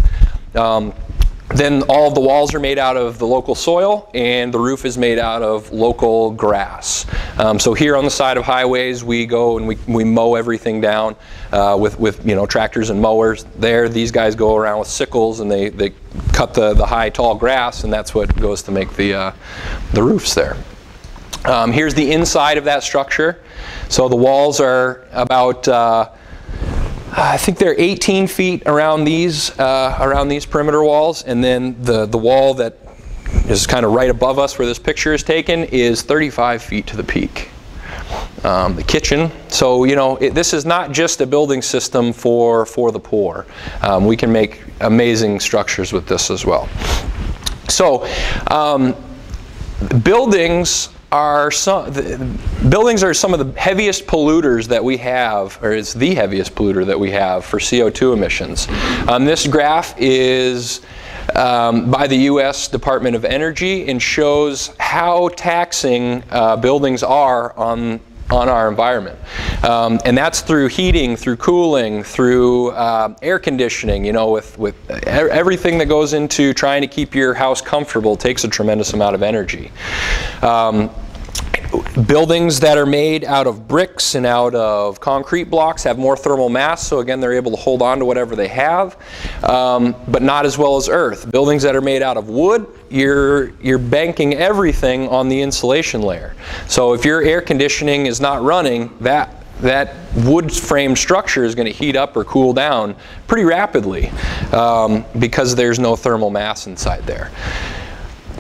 Um, then all the walls are made out of the local soil and the roof is made out of local grass. Um, so here on the side of highways we go and we, we mow everything down uh, with, with you know tractors and mowers. There these guys go around with sickles and they, they cut the, the high tall grass and that's what goes to make the, uh, the roofs there. Um, here's the inside of that structure. So the walls are about uh, I think they're 18 feet around these uh, around these perimeter walls, and then the the wall that is kind of right above us where this picture is taken is 35 feet to the peak. Um, the kitchen. So you know, it, this is not just a building system for for the poor. Um, we can make amazing structures with this as well. So um, buildings are some buildings are some of the heaviest polluters that we have, or it's the heaviest polluter that we have for CO2 emissions. Um, this graph is um, by the U.S. Department of Energy and shows how taxing uh, buildings are on on our environment. Um, and that's through heating, through cooling, through uh, air conditioning, you know, with, with everything that goes into trying to keep your house comfortable takes a tremendous amount of energy. Um, buildings that are made out of bricks and out of concrete blocks have more thermal mass, so again, they're able to hold on to whatever they have, um, but not as well as earth. Buildings that are made out of wood, you're, you're banking everything on the insulation layer. So if your air conditioning is not running, that that wood frame structure is going to heat up or cool down pretty rapidly um, because there's no thermal mass inside there.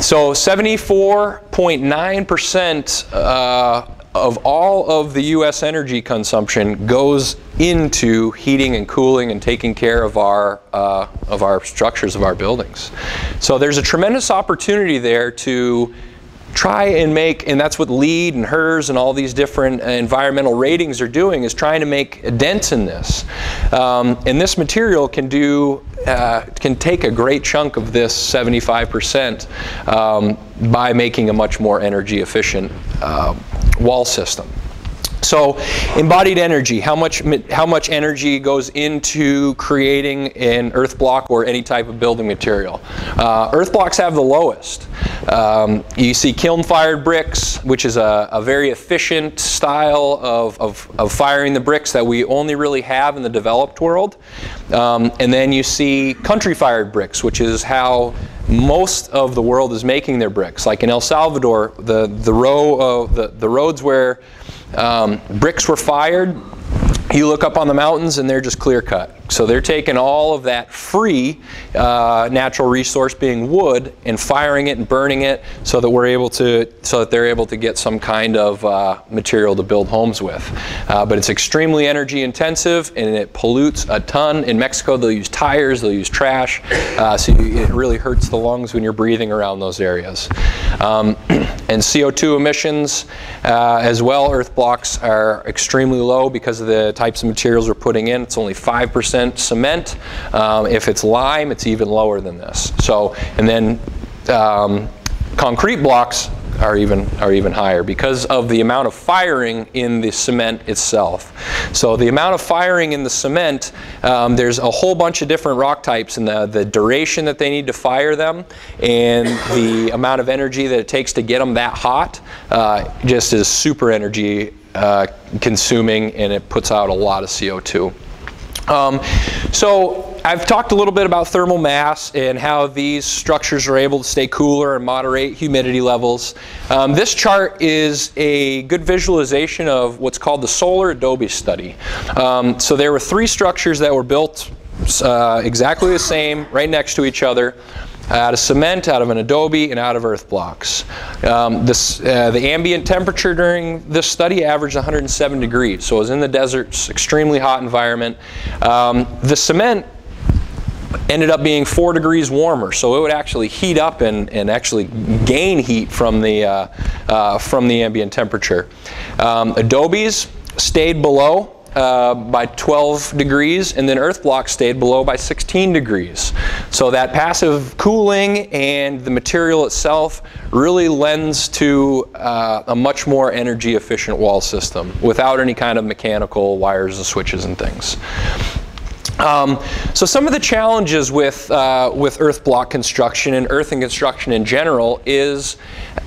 So 74.9% uh, of all of the U.S. energy consumption goes into heating and cooling and taking care of our, uh, of our structures of our buildings. So there's a tremendous opportunity there to try and make, and that's what LEED and HERS and all these different uh, environmental ratings are doing, is trying to make a dent in this. Um, and this material can do, uh, can take a great chunk of this 75% um, by making a much more energy efficient uh, wall system. So embodied energy, how much, how much energy goes into creating an earth block or any type of building material? Uh, earth blocks have the lowest. Um, you see kiln fired bricks, which is a, a very efficient style of, of, of, firing the bricks that we only really have in the developed world. Um, and then you see country fired bricks, which is how most of the world is making their bricks. Like in El Salvador, the, the row of the, the roads where um, bricks were fired. You look up on the mountains and they're just clear cut. So they're taking all of that free uh, natural resource being wood and firing it and burning it so that we're able to, so that they're able to get some kind of uh, material to build homes with. Uh, but it's extremely energy intensive and it pollutes a ton. In Mexico they'll use tires, they'll use trash, uh, so you, it really hurts the lungs when you're breathing around those areas. Um, and CO2 emissions uh, as well, earth blocks are extremely low because of the types of materials we're putting in. It's only 5% cement. Um, if it's lime, it's even lower than this. So, and then um, concrete blocks are even are even higher because of the amount of firing in the cement itself. So the amount of firing in the cement, um, there's a whole bunch of different rock types and the, the duration that they need to fire them and the amount of energy that it takes to get them that hot uh, just is super energy uh, consuming and it puts out a lot of CO2. Um, so I've talked a little bit about thermal mass and how these structures are able to stay cooler and moderate humidity levels. Um, this chart is a good visualization of what's called the solar adobe study. Um, so there were three structures that were built uh, exactly the same, right next to each other out of cement, out of an adobe, and out of earth blocks. Um, this, uh, the ambient temperature during this study averaged 107 degrees, so it was in the desert's extremely hot environment. Um, the cement ended up being four degrees warmer, so it would actually heat up and, and actually gain heat from the, uh, uh, from the ambient temperature. Um, adobes stayed below uh, by 12 degrees, and then earth block stayed below by 16 degrees. So that passive cooling and the material itself really lends to uh, a much more energy efficient wall system without any kind of mechanical wires and switches and things. Um, so some of the challenges with, uh, with earth block construction and earthen construction in general is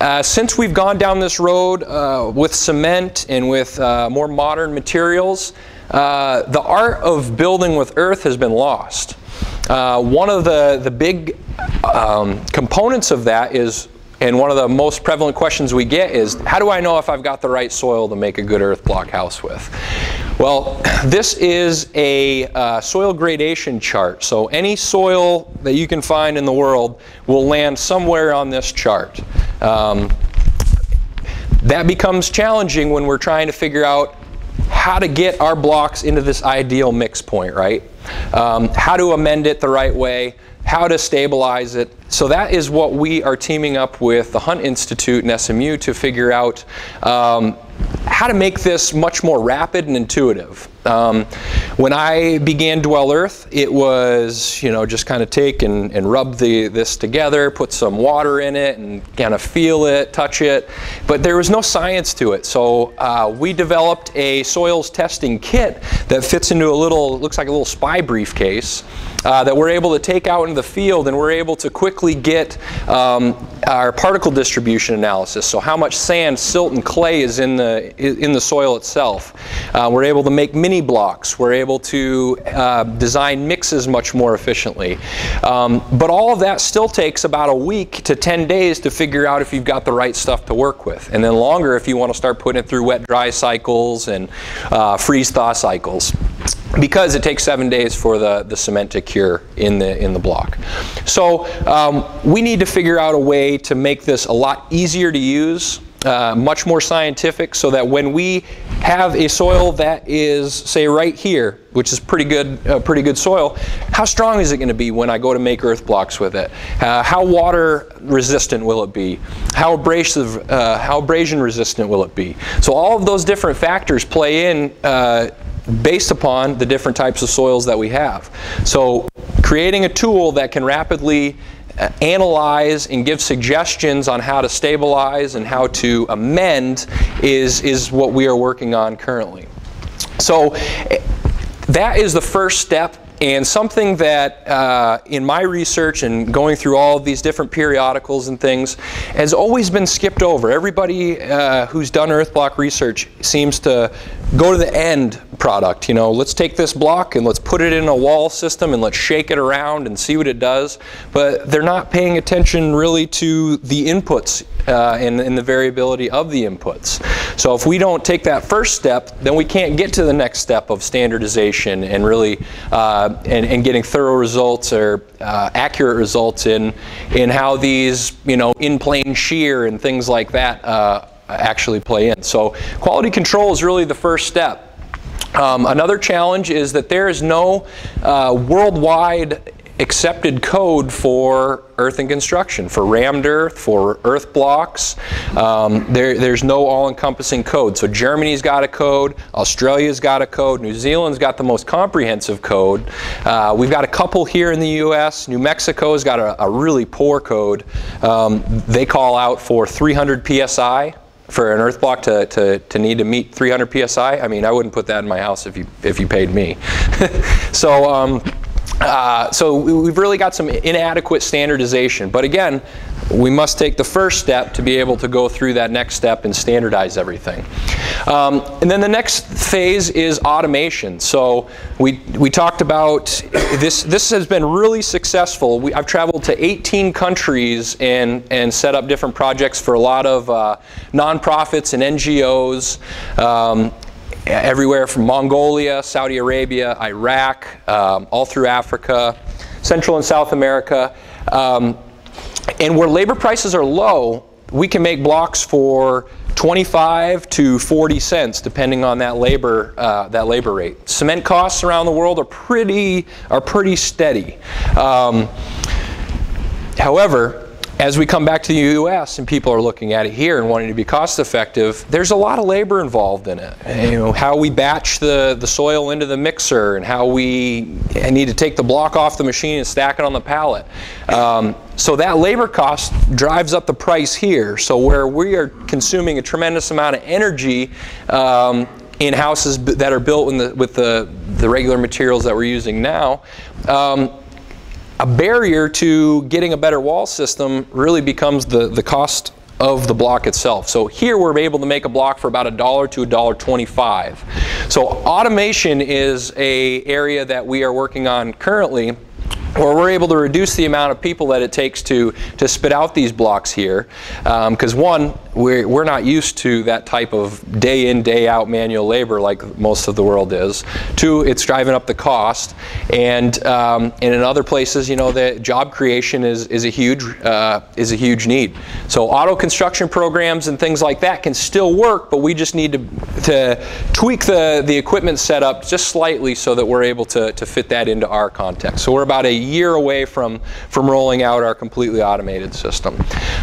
uh, since we've gone down this road uh, with cement and with uh, more modern materials, uh, the art of building with earth has been lost. Uh, one of the, the big um, components of that is and one of the most prevalent questions we get is, how do I know if I've got the right soil to make a good earth block house with? Well, this is a uh, soil gradation chart. So any soil that you can find in the world will land somewhere on this chart. Um, that becomes challenging when we're trying to figure out how to get our blocks into this ideal mix point, right? Um, how to amend it the right way, how to stabilize it. So that is what we are teaming up with the Hunt Institute and SMU to figure out um, how to make this much more rapid and intuitive. Um, when I began Dwell Earth, it was, you know, just kind of take and, and rub the, this together, put some water in it and kind of feel it, touch it. But there was no science to it. So uh, we developed a soils testing kit that fits into a little, looks like a little spy briefcase uh, that we're able to take out into the field and we're able to quickly get um, our particle distribution analysis. So how much sand, silt, and clay is in the, in the soil itself. Uh, we're able to make mini blocks. We're able to uh, design mixes much more efficiently. Um, but all of that still takes about a week to 10 days to figure out if you've got the right stuff to work with. And then longer if you want to start putting it through wet-dry cycles and uh, freeze-thaw cycles because it takes seven days for the, the cement to cure in the, in the block. So um, we need to figure out a way to make this a lot easier to use, uh, much more scientific, so that when we have a soil that is, say, right here, which is pretty good, uh, pretty good soil, how strong is it going to be when I go to make earth blocks with it? Uh, how water resistant will it be? How abrasive, uh, how abrasion resistant will it be? So all of those different factors play in uh, based upon the different types of soils that we have. So creating a tool that can rapidly analyze and give suggestions on how to stabilize and how to amend is, is what we are working on currently. So that is the first step and something that uh, in my research and going through all of these different periodicals and things has always been skipped over. Everybody uh, who's done earth block research seems to go to the end product. You know, let's take this block and let's put it in a wall system and let's shake it around and see what it does. But they're not paying attention really to the inputs uh, and, and, the variability of the inputs. So if we don't take that first step, then we can't get to the next step of standardization and really uh, and, and, getting thorough results or uh, accurate results in, in how these, you know, in-plane shear and things like that uh, actually play in. So quality control is really the first step. Um, another challenge is that there is no uh, worldwide accepted code for earth and construction, for rammed earth, for earth blocks. Um, there, there's no all-encompassing code. So Germany's got a code, Australia's got a code, New Zealand's got the most comprehensive code. Uh, we've got a couple here in the U.S. New Mexico's got a, a really poor code. Um, they call out for 300 psi for an earth block to, to, to need to meet 300 psi, I mean, I wouldn't put that in my house if you, if you paid me. so, um, uh, so we've really got some inadequate standardization. But again, we must take the first step to be able to go through that next step and standardize everything. Um, and then the next phase is automation. So we, we talked about this, this has been really successful. We, I've traveled to 18 countries and, and set up different projects for a lot of uh, nonprofits and NGOs. Um, everywhere from Mongolia, Saudi Arabia, Iraq, um, all through Africa, Central and South America. Um, and where labor prices are low, we can make blocks for 25 to 40 cents, depending on that labor uh, that labor rate. Cement costs around the world are pretty are pretty steady. Um, however, as we come back to the US and people are looking at it here and wanting to be cost effective, there's a lot of labor involved in it. You know, how we batch the, the soil into the mixer and how we need to take the block off the machine and stack it on the pallet. Um, so that labor cost drives up the price here. So where we are consuming a tremendous amount of energy um, in houses that are built the, with the, the regular materials that we're using now, um, a barrier to getting a better wall system really becomes the, the cost of the block itself. So here we're able to make a block for about a dollar to a dollar 25. So automation is a area that we are working on currently where we're able to reduce the amount of people that it takes to, to spit out these blocks here. Because um, one, we're, we're not used to that type of day in, day out manual labor like most of the world is. Two, it's driving up the cost. And, um, and in other places, you know, the job creation is, is, a huge, uh, is a huge need. So auto construction programs and things like that can still work, but we just need to, to tweak the, the equipment setup just slightly so that we're able to, to fit that into our context. So we're about a year away from, from rolling out our completely automated system.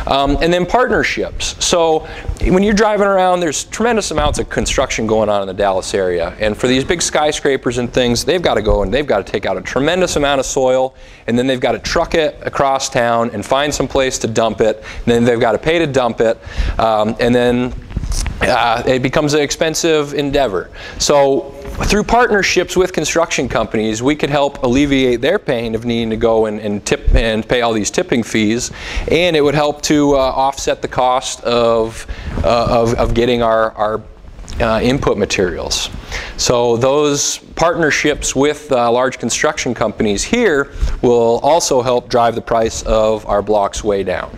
Um, and then partnerships. So when you're driving around, there's tremendous amounts of construction going on in the Dallas area. And for these big skyscrapers and things, they've got to go and they've got to take out a tremendous amount of soil, and then they've got to truck it across town and find some place to dump it, and then they've got to pay to dump it, um, and then uh, it becomes an expensive endeavor. So through partnerships with construction companies, we could help alleviate their pain of needing to go and, and tip and pay all these tipping fees, and it would help to uh, offset the cost of, uh, of, of, getting our, our uh, input materials. So those partnerships with uh, large construction companies here will also help drive the price of our blocks way down.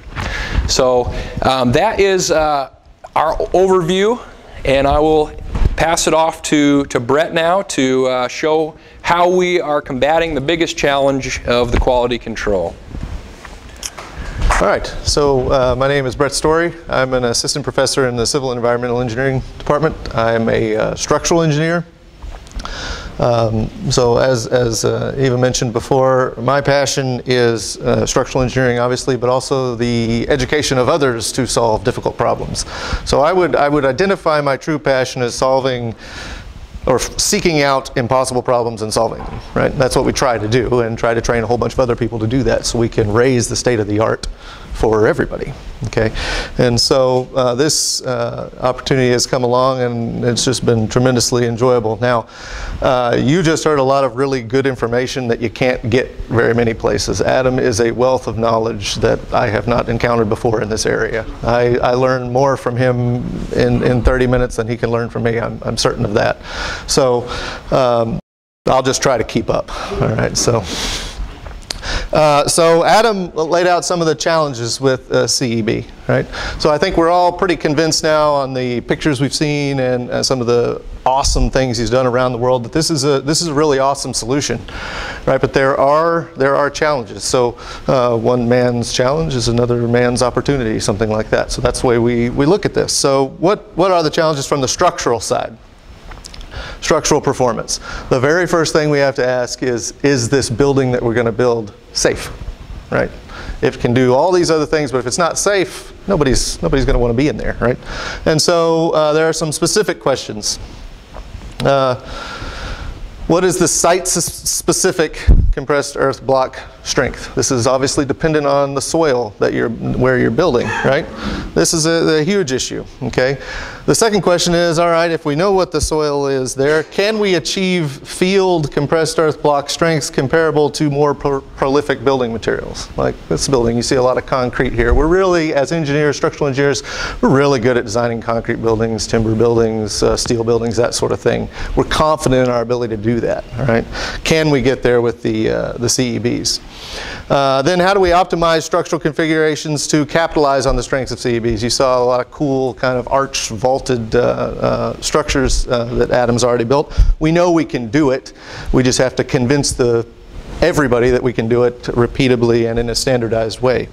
So um, that is uh, our overview, and I will pass it off to, to Brett now to uh, show how we are combating the biggest challenge of the quality control. All right, so uh, my name is Brett Story. I'm an assistant professor in the Civil and Environmental Engineering Department. I'm a uh, structural engineer. Um, so as, as uh, Eva mentioned before, my passion is uh, structural engineering, obviously, but also the education of others to solve difficult problems. So I would, I would identify my true passion as solving or seeking out impossible problems and solving them, right? That's what we try to do and try to train a whole bunch of other people to do that so we can raise the state of the art for everybody. Okay, and so uh, this uh, opportunity has come along, and it's just been tremendously enjoyable. Now, uh, you just heard a lot of really good information that you can't get very many places. Adam is a wealth of knowledge that I have not encountered before in this area. I, I learn more from him in, in 30 minutes than he can learn from me. I'm, I'm certain of that. So. Um, I'll just try to keep up. All right, so. Uh, so Adam laid out some of the challenges with uh, CEB, right? So I think we're all pretty convinced now on the pictures we've seen and uh, some of the awesome things he's done around the world that this is a this is a really awesome solution, right? But there are there are challenges. So uh, one man's challenge is another man's opportunity, something like that. So that's the way we we look at this. So what what are the challenges from the structural side? Structural performance. The very first thing we have to ask is, is this building that we're going to build safe, right? If it can do all these other things, but if it's not safe, nobody's, nobody's going to want to be in there, right? And so uh, there are some specific questions. Uh, what is the site-specific compressed earth block strength? This is obviously dependent on the soil that you're, where you're building, right? This is a, a, huge issue, okay? The second question is, all right, if we know what the soil is there, can we achieve field compressed earth block strengths comparable to more pro prolific building materials? Like this building, you see a lot of concrete here. We're really, as engineers, structural engineers, we're really good at designing concrete buildings, timber buildings, uh, steel buildings, that sort of thing. We're confident in our ability to do that, all right? Can we get there with the, uh, the CEBs? Uh, then how do we optimize structural configurations to capitalize on the strengths of CEBs? You saw a lot of cool kind of arch vaulted uh, uh, structures uh, that Adam's already built. We know we can do it. We just have to convince the everybody that we can do it repeatably and in a standardized way.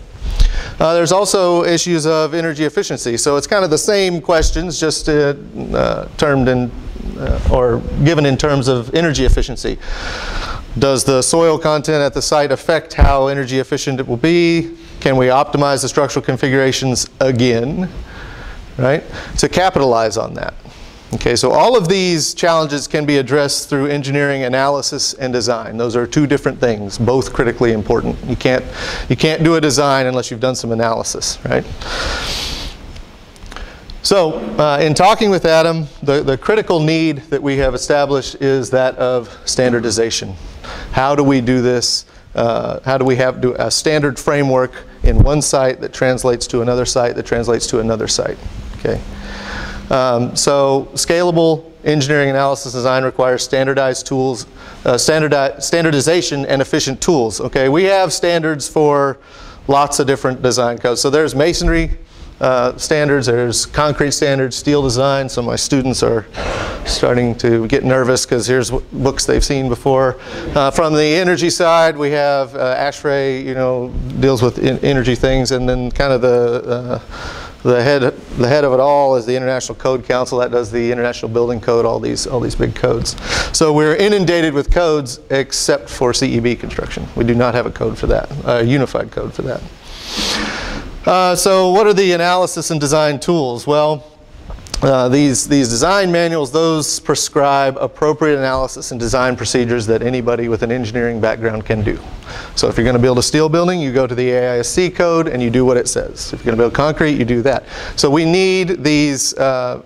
Uh, there's also issues of energy efficiency. So it's kind of the same questions, just uh, uh, termed in uh, or given in terms of energy efficiency. Does the soil content at the site affect how energy efficient it will be? Can we optimize the structural configurations again, right, to capitalize on that? Okay, so all of these challenges can be addressed through engineering analysis and design. Those are two different things, both critically important. You can't, you can't do a design unless you've done some analysis, right? So uh, in talking with Adam, the, the critical need that we have established is that of standardization. How do we do this? Uh, how do we have do a standard framework in one site that translates to another site that translates to another site? Okay. Um, so scalable engineering analysis design requires standardized tools, uh, standardi standardization and efficient tools. Okay, we have standards for lots of different design codes. So there's masonry uh, standards, there's concrete standards, steel design. So my students are starting to get nervous because here's books they've seen before. Uh, from the energy side, we have uh, ASHRAE, you know, deals with energy things, and then kind of the uh, the head the head of it all is the International Code Council that does the International Building Code, all these all these big codes. So we're inundated with codes except for CEB construction. We do not have a code for that, a unified code for that. Uh, so what are the analysis and design tools? Well, uh, these, these design manuals, those prescribe appropriate analysis and design procedures that anybody with an engineering background can do. So if you're going to build a steel building, you go to the AISC code and you do what it says. If you're going to build concrete, you do that. So we need these, uh,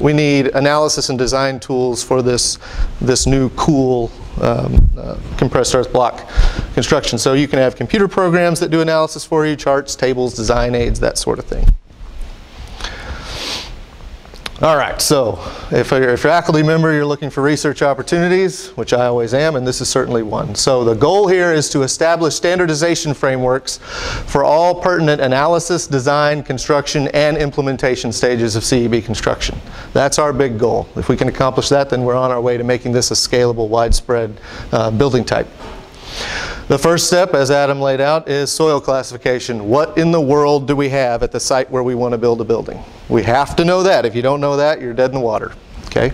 we need analysis and design tools for this, this new cool um, uh, compressed earth block construction. So you can have computer programs that do analysis for you, charts, tables, design aids, that sort of thing. All right, so if you're a faculty member, you're looking for research opportunities, which I always am, and this is certainly one. So the goal here is to establish standardization frameworks for all pertinent analysis, design, construction, and implementation stages of CEB construction. That's our big goal. If we can accomplish that, then we're on our way to making this a scalable, widespread uh, building type. The first step, as Adam laid out, is soil classification. What in the world do we have at the site where we want to build a building? We have to know that. If you don't know that, you're dead in the water. Okay?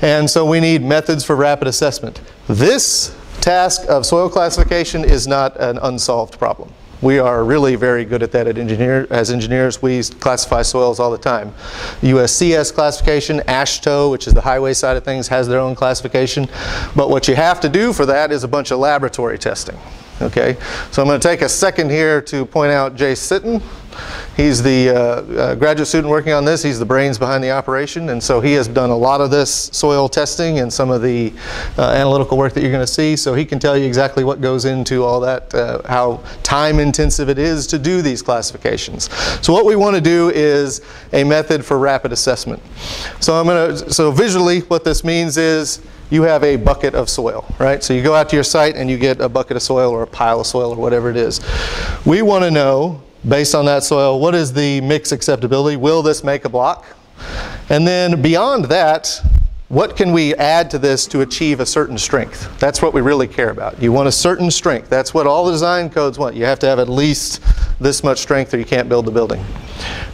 And so we need methods for rapid assessment. This task of soil classification is not an unsolved problem. We are really very good at that at engineer, as engineers. We classify soils all the time. USCS classification, AASHTO, which is the highway side of things, has their own classification. But what you have to do for that is a bunch of laboratory testing. Okay, so I'm going to take a second here to point out Jay Sitton. He's the uh, uh, graduate student working on this. He's the brains behind the operation, and so he has done a lot of this soil testing and some of the uh, analytical work that you're going to see. So he can tell you exactly what goes into all that, uh, how time intensive it is to do these classifications. So what we want to do is a method for rapid assessment. So I'm going to, so visually what this means is you have a bucket of soil, right? So you go out to your site and you get a bucket of soil or a pile of soil or whatever it is. We want to know, based on that soil, what is the mix acceptability? Will this make a block? And then beyond that, what can we add to this to achieve a certain strength? That's what we really care about. You want a certain strength. That's what all the design codes want. You have to have at least this much strength or you can't build the building.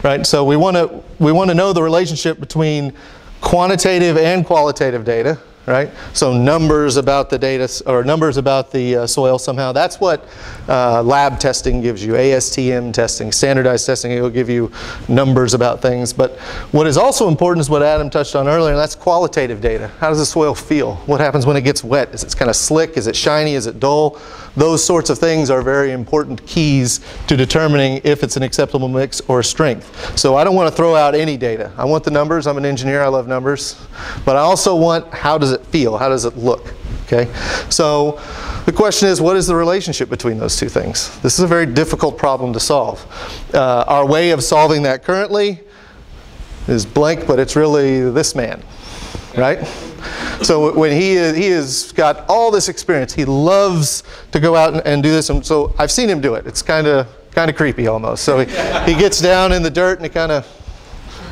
Right? So we want to we want to know the relationship between quantitative and qualitative data right? So numbers about the data, or numbers about the uh, soil somehow. That's what uh, lab testing gives you, ASTM testing, standardized testing. It will give you numbers about things. But what is also important is what Adam touched on earlier, and that's qualitative data. How does the soil feel? What happens when it gets wet? Is it kind of slick? Is it shiny? Is it dull? Those sorts of things are very important keys to determining if it's an acceptable mix or strength. So I don't want to throw out any data. I want the numbers. I'm an engineer. I love numbers. But I also want how does it feel? How does it look? Okay? So the question is, what is the relationship between those two things? This is a very difficult problem to solve. Uh, our way of solving that currently is blank, but it's really this man, right? So when he is, he has got all this experience, he loves to go out and, and do this. And so I've seen him do it. It's kind of kind of creepy almost. So he, he gets down in the dirt and he kind of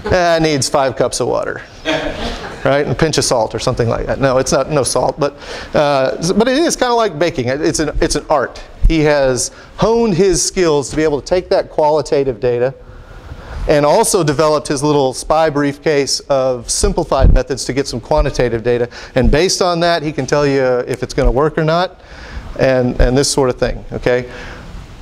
eh, needs five cups of water, right? And a pinch of salt or something like that. No, it's not no salt, but uh, but it is kind of like baking. It's an it's an art. He has honed his skills to be able to take that qualitative data and also developed his little spy briefcase of simplified methods to get some quantitative data. And based on that, he can tell you if it's going to work or not, and, and this sort of thing, okay?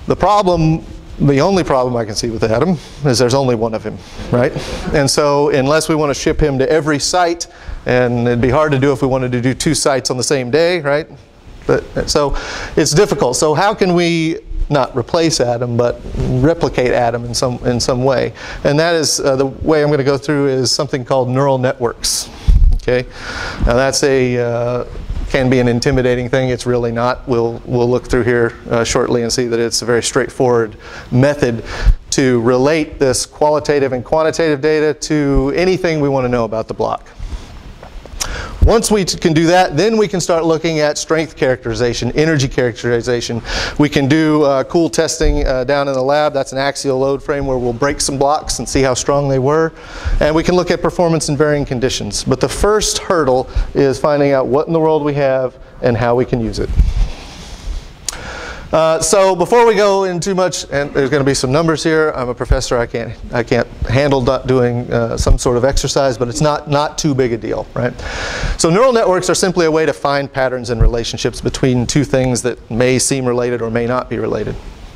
The problem, the only problem I can see with Adam is there's only one of him, right? And so unless we want to ship him to every site, and it'd be hard to do if we wanted to do two sites on the same day, right? But, so it's difficult. So how can we not replace Adam, but replicate Adam in some, in some way. And that is, uh, the way I'm going to go through is something called neural networks. Okay, now that's a, uh, can be an intimidating thing. It's really not. We'll, we'll look through here uh, shortly and see that it's a very straightforward method to relate this qualitative and quantitative data to anything we want to know about the block. Once we can do that, then we can start looking at strength characterization, energy characterization. We can do uh, cool testing uh, down in the lab. That's an axial load frame where we'll break some blocks and see how strong they were. And we can look at performance in varying conditions. But the first hurdle is finding out what in the world we have and how we can use it. Uh, so before we go in too much, and there's going to be some numbers here. I'm a professor. I can't I can't handle doing uh, some sort of exercise, but it's not not too big a deal, right? So neural networks are simply a way to find patterns and relationships between two things that may seem related or may not be related.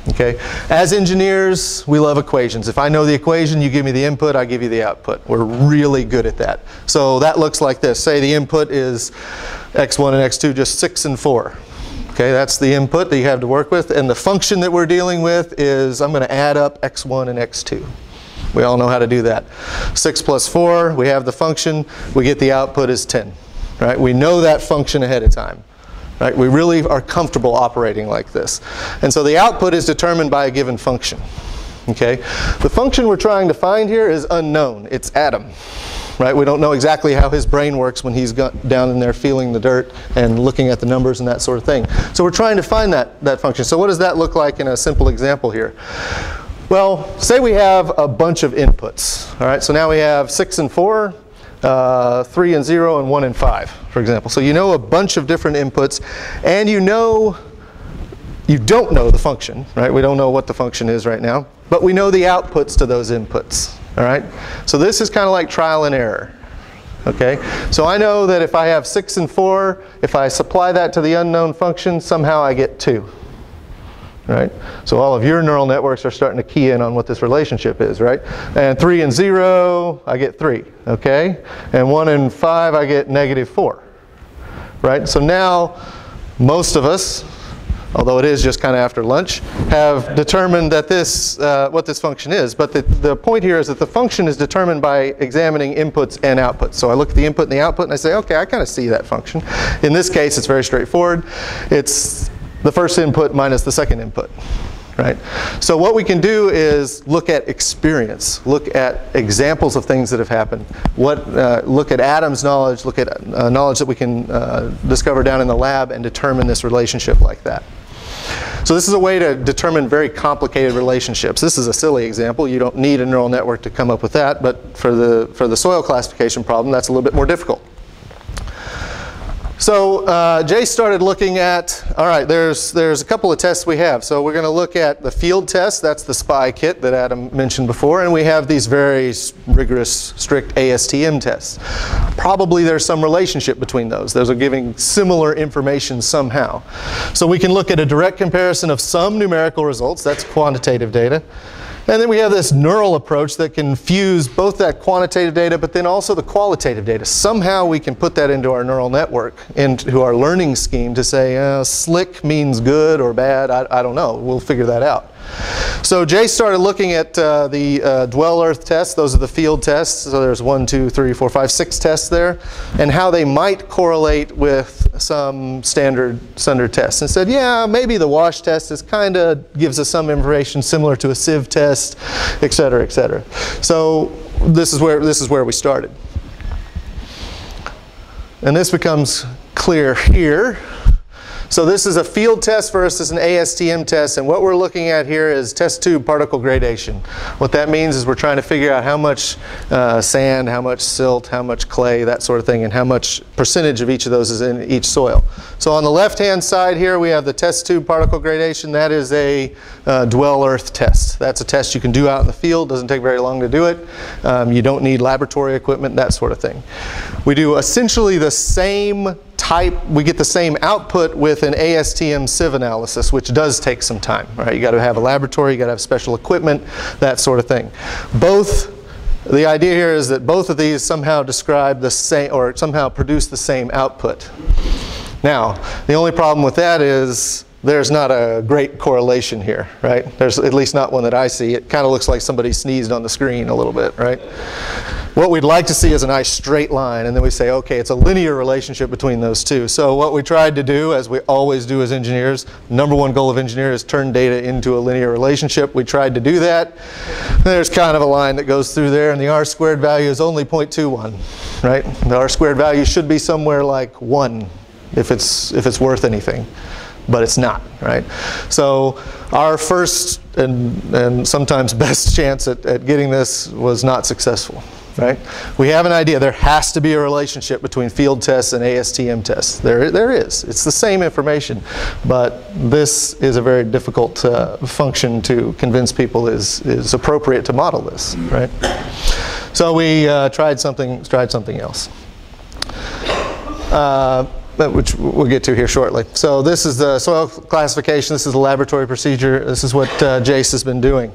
Okay. As engineers, we love equations. If I know the equation, you give me the input, I give you the output. We're really good at that. So that looks like this. Say the input is x1 and x2, just 6 and 4. Okay, that's the input that you have to work with. And the function that we're dealing with is I'm going to add up x1 and x2. We all know how to do that. 6 plus 4, we have the function. We get the output is 10. Right? We know that function ahead of time. Right? We really are comfortable operating like this. And so the output is determined by a given function. Okay? The function we're trying to find here is unknown. It's Adam right? We don't know exactly how his brain works when he's down in there feeling the dirt and looking at the numbers and that sort of thing. So we're trying to find that, that function. So what does that look like in a simple example here? Well, say we have a bunch of inputs. All right, so now we have 6 and 4, uh, 3 and 0, and 1 and 5, for example. So you know a bunch of different inputs, and you know you don't know the function, right? We don't know what the function is right now, but we know the outputs to those inputs. All right? So this is kind of like trial and error. Okay? So I know that if I have 6 and 4, if I supply that to the unknown function, somehow I get 2. Right? So all of your neural networks are starting to key in on what this relationship is, right? And 3 and 0, I get 3. Okay? And 1 and 5, I get negative 4. Right? So now, most of us, although it is just kind of after lunch, have determined that this, uh, what this function is. But the, the point here is that the function is determined by examining inputs and outputs. So I look at the input and the output and I say, okay, I kind of see that function. In this case, it's very straightforward. It's the first input minus the second input. right? So what we can do is look at experience, look at examples of things that have happened, what, uh, look at Adam's knowledge, look at uh, knowledge that we can uh, discover down in the lab and determine this relationship like that. So this is a way to determine very complicated relationships. This is a silly example. You don't need a neural network to come up with that, but for the, for the soil classification problem, that's a little bit more difficult. So uh, Jay started looking at, all right, there's, there's a couple of tests we have. So we're going to look at the field test, that's the SPI kit that Adam mentioned before, and we have these very rigorous, strict ASTM tests. Probably there's some relationship between those. Those are giving similar information somehow. So we can look at a direct comparison of some numerical results, that's quantitative data, and then we have this neural approach that can fuse both that quantitative data but then also the qualitative data. Somehow we can put that into our neural network, into our learning scheme to say uh, slick means good or bad. I, I don't know. We'll figure that out. So Jay started looking at uh, the uh, dwell earth tests. Those are the field tests. So there's one, two, three, four, five, six tests there, and how they might correlate with some standard standard tests. And said, yeah, maybe the wash test is kind of gives us some information similar to a sieve test, et cetera, et cetera. So this is where this is where we started. And this becomes clear here. So this is a field test versus an ASTM test, and what we're looking at here is test tube particle gradation. What that means is we're trying to figure out how much uh, sand, how much silt, how much clay, that sort of thing, and how much percentage of each of those is in each soil. So on the left-hand side here, we have the test tube particle gradation. That is a uh, dwell earth test. That's a test you can do out in the field. Doesn't take very long to do it. Um, you don't need laboratory equipment, that sort of thing. We do essentially the same type, we get the same output with an ASTM sieve analysis, which does take some time. Right? You got to have a laboratory, you got to have special equipment, that sort of thing. Both the idea here is that both of these somehow describe the same, or somehow produce the same output. Now, the only problem with that is there's not a great correlation here, right? There's at least not one that I see. It kind of looks like somebody sneezed on the screen a little bit, right? What we'd like to see is a nice straight line, and then we say, okay, it's a linear relationship between those two. So what we tried to do, as we always do as engineers, number one goal of engineers is turn data into a linear relationship. We tried to do that. There's kind of a line that goes through there, and the R squared value is only 0.21, right? The R squared value should be somewhere like 1 if it's, if it's worth anything but it's not, right? So our first and, and sometimes best chance at, at getting this was not successful, right? We have an idea. There has to be a relationship between field tests and ASTM tests. There, there is. It's the same information, but this is a very difficult uh, function to convince people is, is appropriate to model this, right? So we uh, tried something, tried something else. Uh, which we'll get to here shortly. So this is the soil classification. This is the laboratory procedure. This is what uh, Jace has been doing.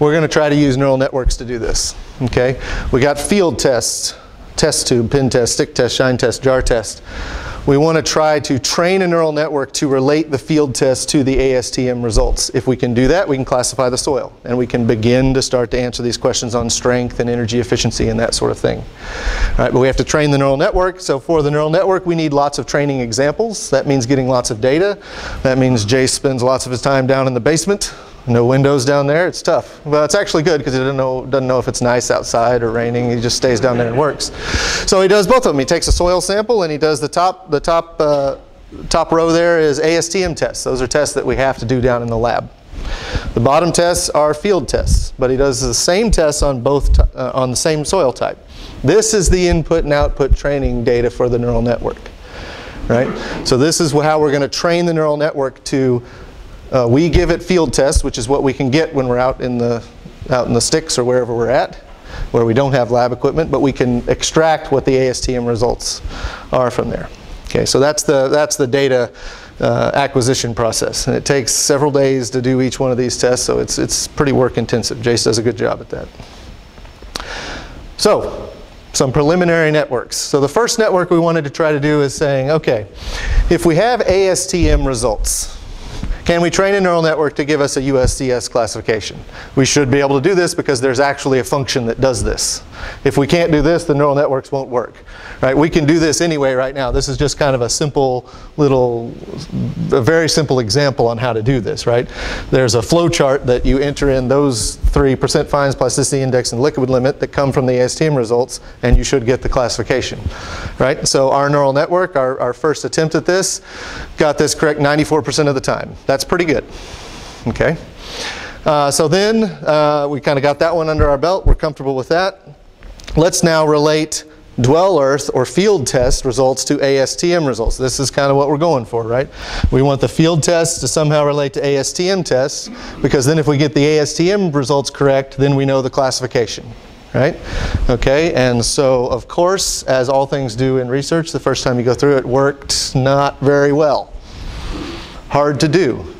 We're going to try to use neural networks to do this. Okay, we got field tests, test tube, pin test, stick test, shine test, jar test we want to try to train a neural network to relate the field test to the ASTM results. If we can do that, we can classify the soil and we can begin to start to answer these questions on strength and energy efficiency and that sort of thing. All right, but we have to train the neural network. So for the neural network, we need lots of training examples. That means getting lots of data. That means Jace spends lots of his time down in the basement no windows down there, it's tough. But it's actually good because he doesn't know, doesn't know if it's nice outside or raining. He just stays down there and works. So he does both of them. He takes a soil sample and he does the top, the top, uh, top row there is ASTM tests. Those are tests that we have to do down in the lab. The bottom tests are field tests, but he does the same tests on both uh, on the same soil type. This is the input and output training data for the neural network, right? So this is how we're going to train the neural network to uh, we give it field tests, which is what we can get when we're out in the out in the sticks or wherever we're at, where we don't have lab equipment, but we can extract what the ASTM results are from there. Okay, so that's the that's the data uh, acquisition process, and it takes several days to do each one of these tests, so it's it's pretty work intensive. Jace does a good job at that. So, some preliminary networks. So the first network we wanted to try to do is saying, okay, if we have ASTM results, Can we train a neural network to give us a USCS classification? We should be able to do this because there's actually a function that does this. If we can't do this, the neural networks won't work. Right? We can do this anyway right now. This is just kind of a simple little, a very simple example on how to do this, right? There's a flow chart that you enter in those three percent fines, plasticity index, and liquid limit that come from the ASTM results, and you should get the classification, right? So our neural network, our, our first attempt at this, got this correct 94% of the time. Pretty good, okay? Uh, so then uh, we kind of got that one under our belt. We're comfortable with that. Let's now relate Dwell Earth or field test results to ASTM results. This is kind of what we're going for, right? We want the field tests to somehow relate to ASTM tests because then if we get the ASTM results correct, then we know the classification, right? Okay, and so of course, as all things do in research, the first time you go through it worked not very well. Hard to do.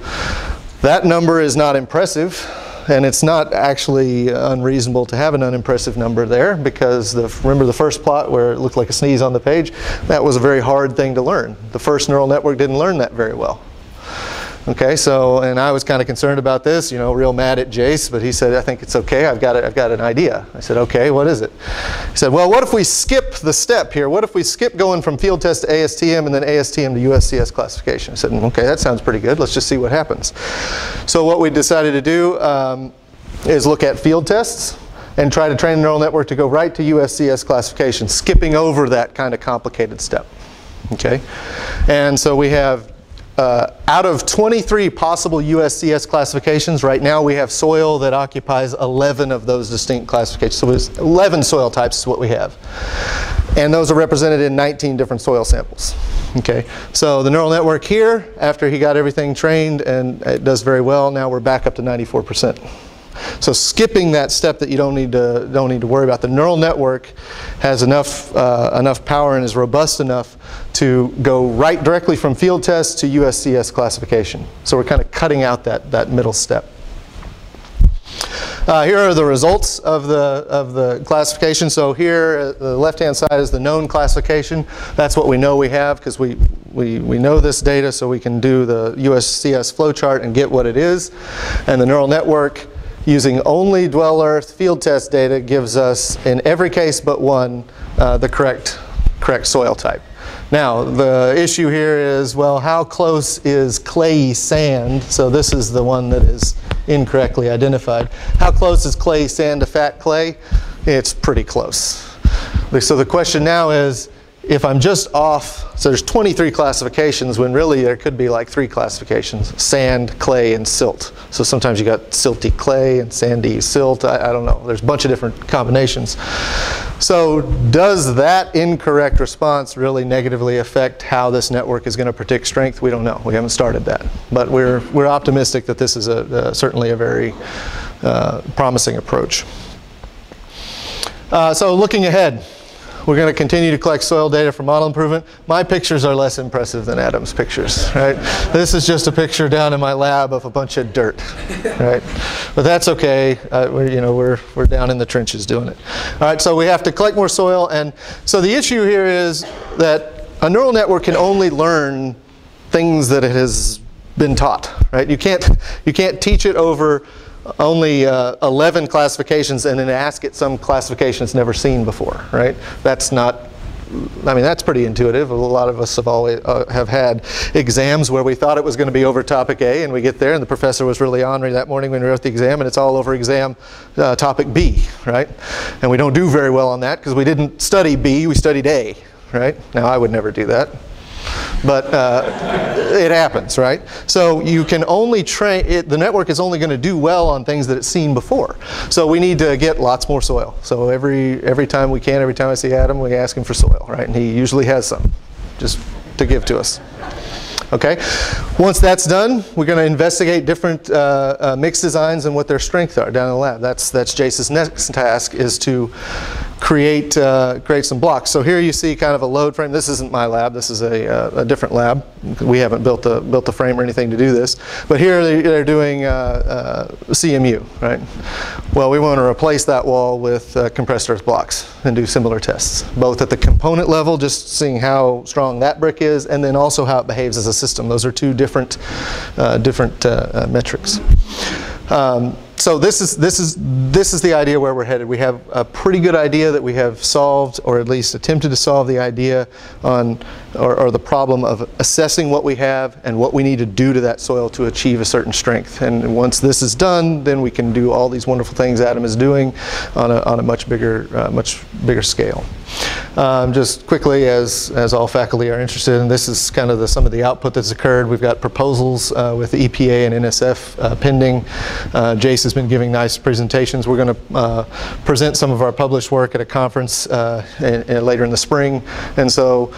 That number is not impressive and it's not actually uh, unreasonable to have an unimpressive number there because the, remember the first plot where it looked like a sneeze on the page? That was a very hard thing to learn. The first neural network didn't learn that very well. Okay, so, and I was kind of concerned about this, you know, real mad at Jace, but he said, I think it's okay, I've got, it, I've got an idea. I said, okay, what is it? He said, well, what if we skip the step here? What if we skip going from field test to ASTM and then ASTM to USCS classification? I said, okay, that sounds pretty good, let's just see what happens. So what we decided to do um, is look at field tests and try to train a neural network to go right to USCS classification, skipping over that kind of complicated step. Okay, and so we have uh, out of 23 possible USCS classifications, right now we have soil that occupies 11 of those distinct classifications. So it's 11 soil types is what we have. And those are represented in 19 different soil samples. Okay, so the neural network here, after he got everything trained and it does very well, now we're back up to 94%. So skipping that step that you don't need to don't need to worry about. The neural network has enough uh, enough power and is robust enough to go right directly from field test to USCS classification. So we're kind of cutting out that that middle step. Uh, here are the results of the, of the classification. So here, uh, the left-hand side is the known classification. That's what we know we have because we, we, we know this data so we can do the USCS flowchart and get what it is. And the neural network using only Dwell Earth field test data gives us, in every case but one, uh, the correct, correct soil type. Now, the issue here is, well, how close is clayey sand? So this is the one that is incorrectly identified. How close is clayey sand to fat clay? It's pretty close. So the question now is, if I'm just off, so there's 23 classifications when really there could be like three classifications, sand, clay, and silt. So sometimes you got silty clay and sandy silt, I, I, don't know. There's a bunch of different combinations. So does that incorrect response really negatively affect how this network is going to predict strength? We don't know. We haven't started that. But we're, we're optimistic that this is a, certainly a very uh, promising approach. Uh, so looking ahead, we're going to continue to collect soil data for model improvement. My pictures are less impressive than Adam's pictures, right? This is just a picture down in my lab of a bunch of dirt, right? But that's okay. Uh, we're, you know, we're, we're down in the trenches doing it. All right, so we have to collect more soil. And so the issue here is that a neural network can only learn things that it has been taught, right? You can't, you can't teach it over only uh, 11 classifications and then ask it some classification it's never seen before, right? That's not, I mean, that's pretty intuitive. A lot of us have always uh, have had exams where we thought it was going to be over topic A and we get there and the professor was really ornery that morning when we wrote the exam and it's all over exam uh, topic B, right? And we don't do very well on that because we didn't study B, we studied A, right? Now I would never do that but uh, it happens, right? So you can only train, it, the network is only going to do well on things that it's seen before. So we need to get lots more soil. So every, every time we can, every time I see Adam, we ask him for soil, right? And he usually has some, just to give to us. Okay, once that's done, we're going to investigate different uh, uh, mix designs and what their strengths are down in the lab. That's that's Jace's next task is to create, uh, create some blocks. So here you see kind of a load frame. This isn't my lab. This is a, uh, a different lab. We haven't built a, built a frame or anything to do this. But here they- they're doing uh, uh, CMU, right? Well, we want to replace that wall with uh, compressed earth blocks and do similar tests, both at the component level, just seeing how strong that brick is, and then also how it behaves as a system. Those are two different, uh, different metrics. Um, so this is this is this is the idea where we're headed. We have a pretty good idea that we have solved, or at least attempted to solve the idea on, or, or the problem of assessing what we have and what we need to do to that soil to achieve a certain strength. And once this is done, then we can do all these wonderful things Adam is doing on a on a much bigger uh, much bigger scale. Um, just quickly, as as all faculty are interested in, this is kind of the, some of the output that's occurred. We've got proposals uh, with the EPA and NSF uh, pending. Uh, Jace has been giving nice presentations. We're going to uh, present some of our published work at a conference uh, in, in- later in the spring. And so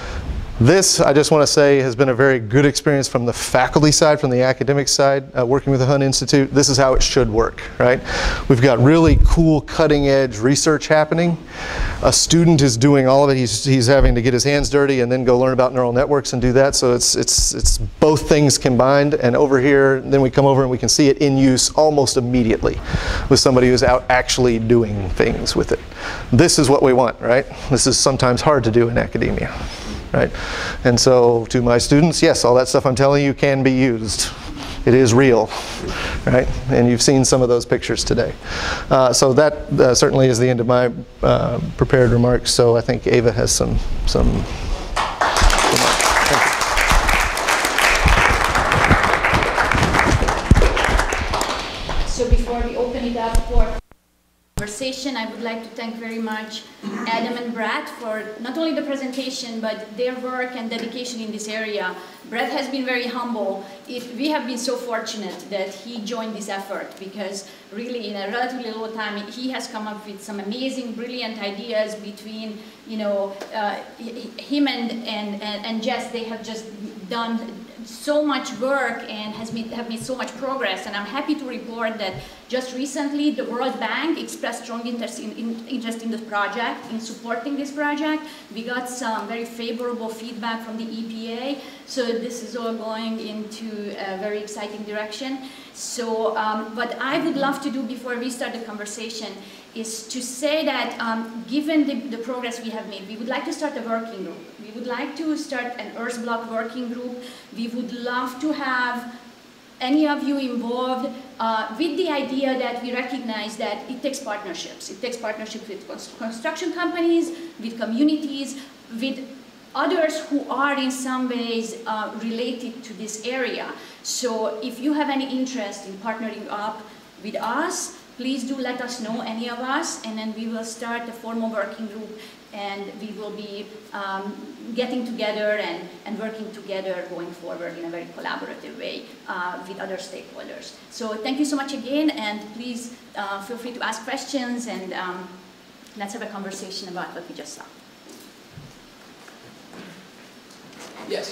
this, I just want to say, has been a very good experience from the faculty side, from the academic side, uh, working with the Hunt Institute. This is how it should work, right? We've got really cool, cutting edge research happening. A student is doing all of it. He's, he's having to get his hands dirty and then go learn about neural networks and do that. So it's, it's, it's both things combined. And over here, then we come over and we can see it in use almost immediately with somebody who's out actually doing things with it. This is what we want, right? This is sometimes hard to do in academia right? And so to my students, yes, all that stuff I'm telling you can be used. It is real, right? And you've seen some of those pictures today. Uh, so that uh, certainly is the end of my uh, prepared remarks. So I think Ava has some some. Conversation, I would like to thank very much Adam and Brad for not only the presentation, but their work and dedication in this area. Brad has been very humble. We have been so fortunate that he joined this effort because really in a relatively low time, he has come up with some amazing, brilliant ideas between, you know, uh, him and, and, and Jess, they have just done so much work and has made, have made so much progress. And I'm happy to report that just recently the World Bank expressed strong interest in, in, interest in this project, in supporting this project. We got some very favorable feedback from the EPA. So this is all going into a very exciting direction. So um, what I would love to do before we start the conversation is to say that um, given the, the progress we have made, we would like to start a working group. Would like to start an Earth Block working group. We would love to have any of you involved uh, with the idea that we recognize that it takes partnerships. It takes partnerships with construction companies, with communities, with others who are in some ways uh, related to this area. So if you have any interest in partnering up with us, please do let us know, any of us, and then we will start a formal working group and we will be um, getting together and, and working together going forward in a very collaborative way uh, with other stakeholders. So thank you so much again, and please uh, feel free to ask questions and um, let's have a conversation about what we just saw. Yes.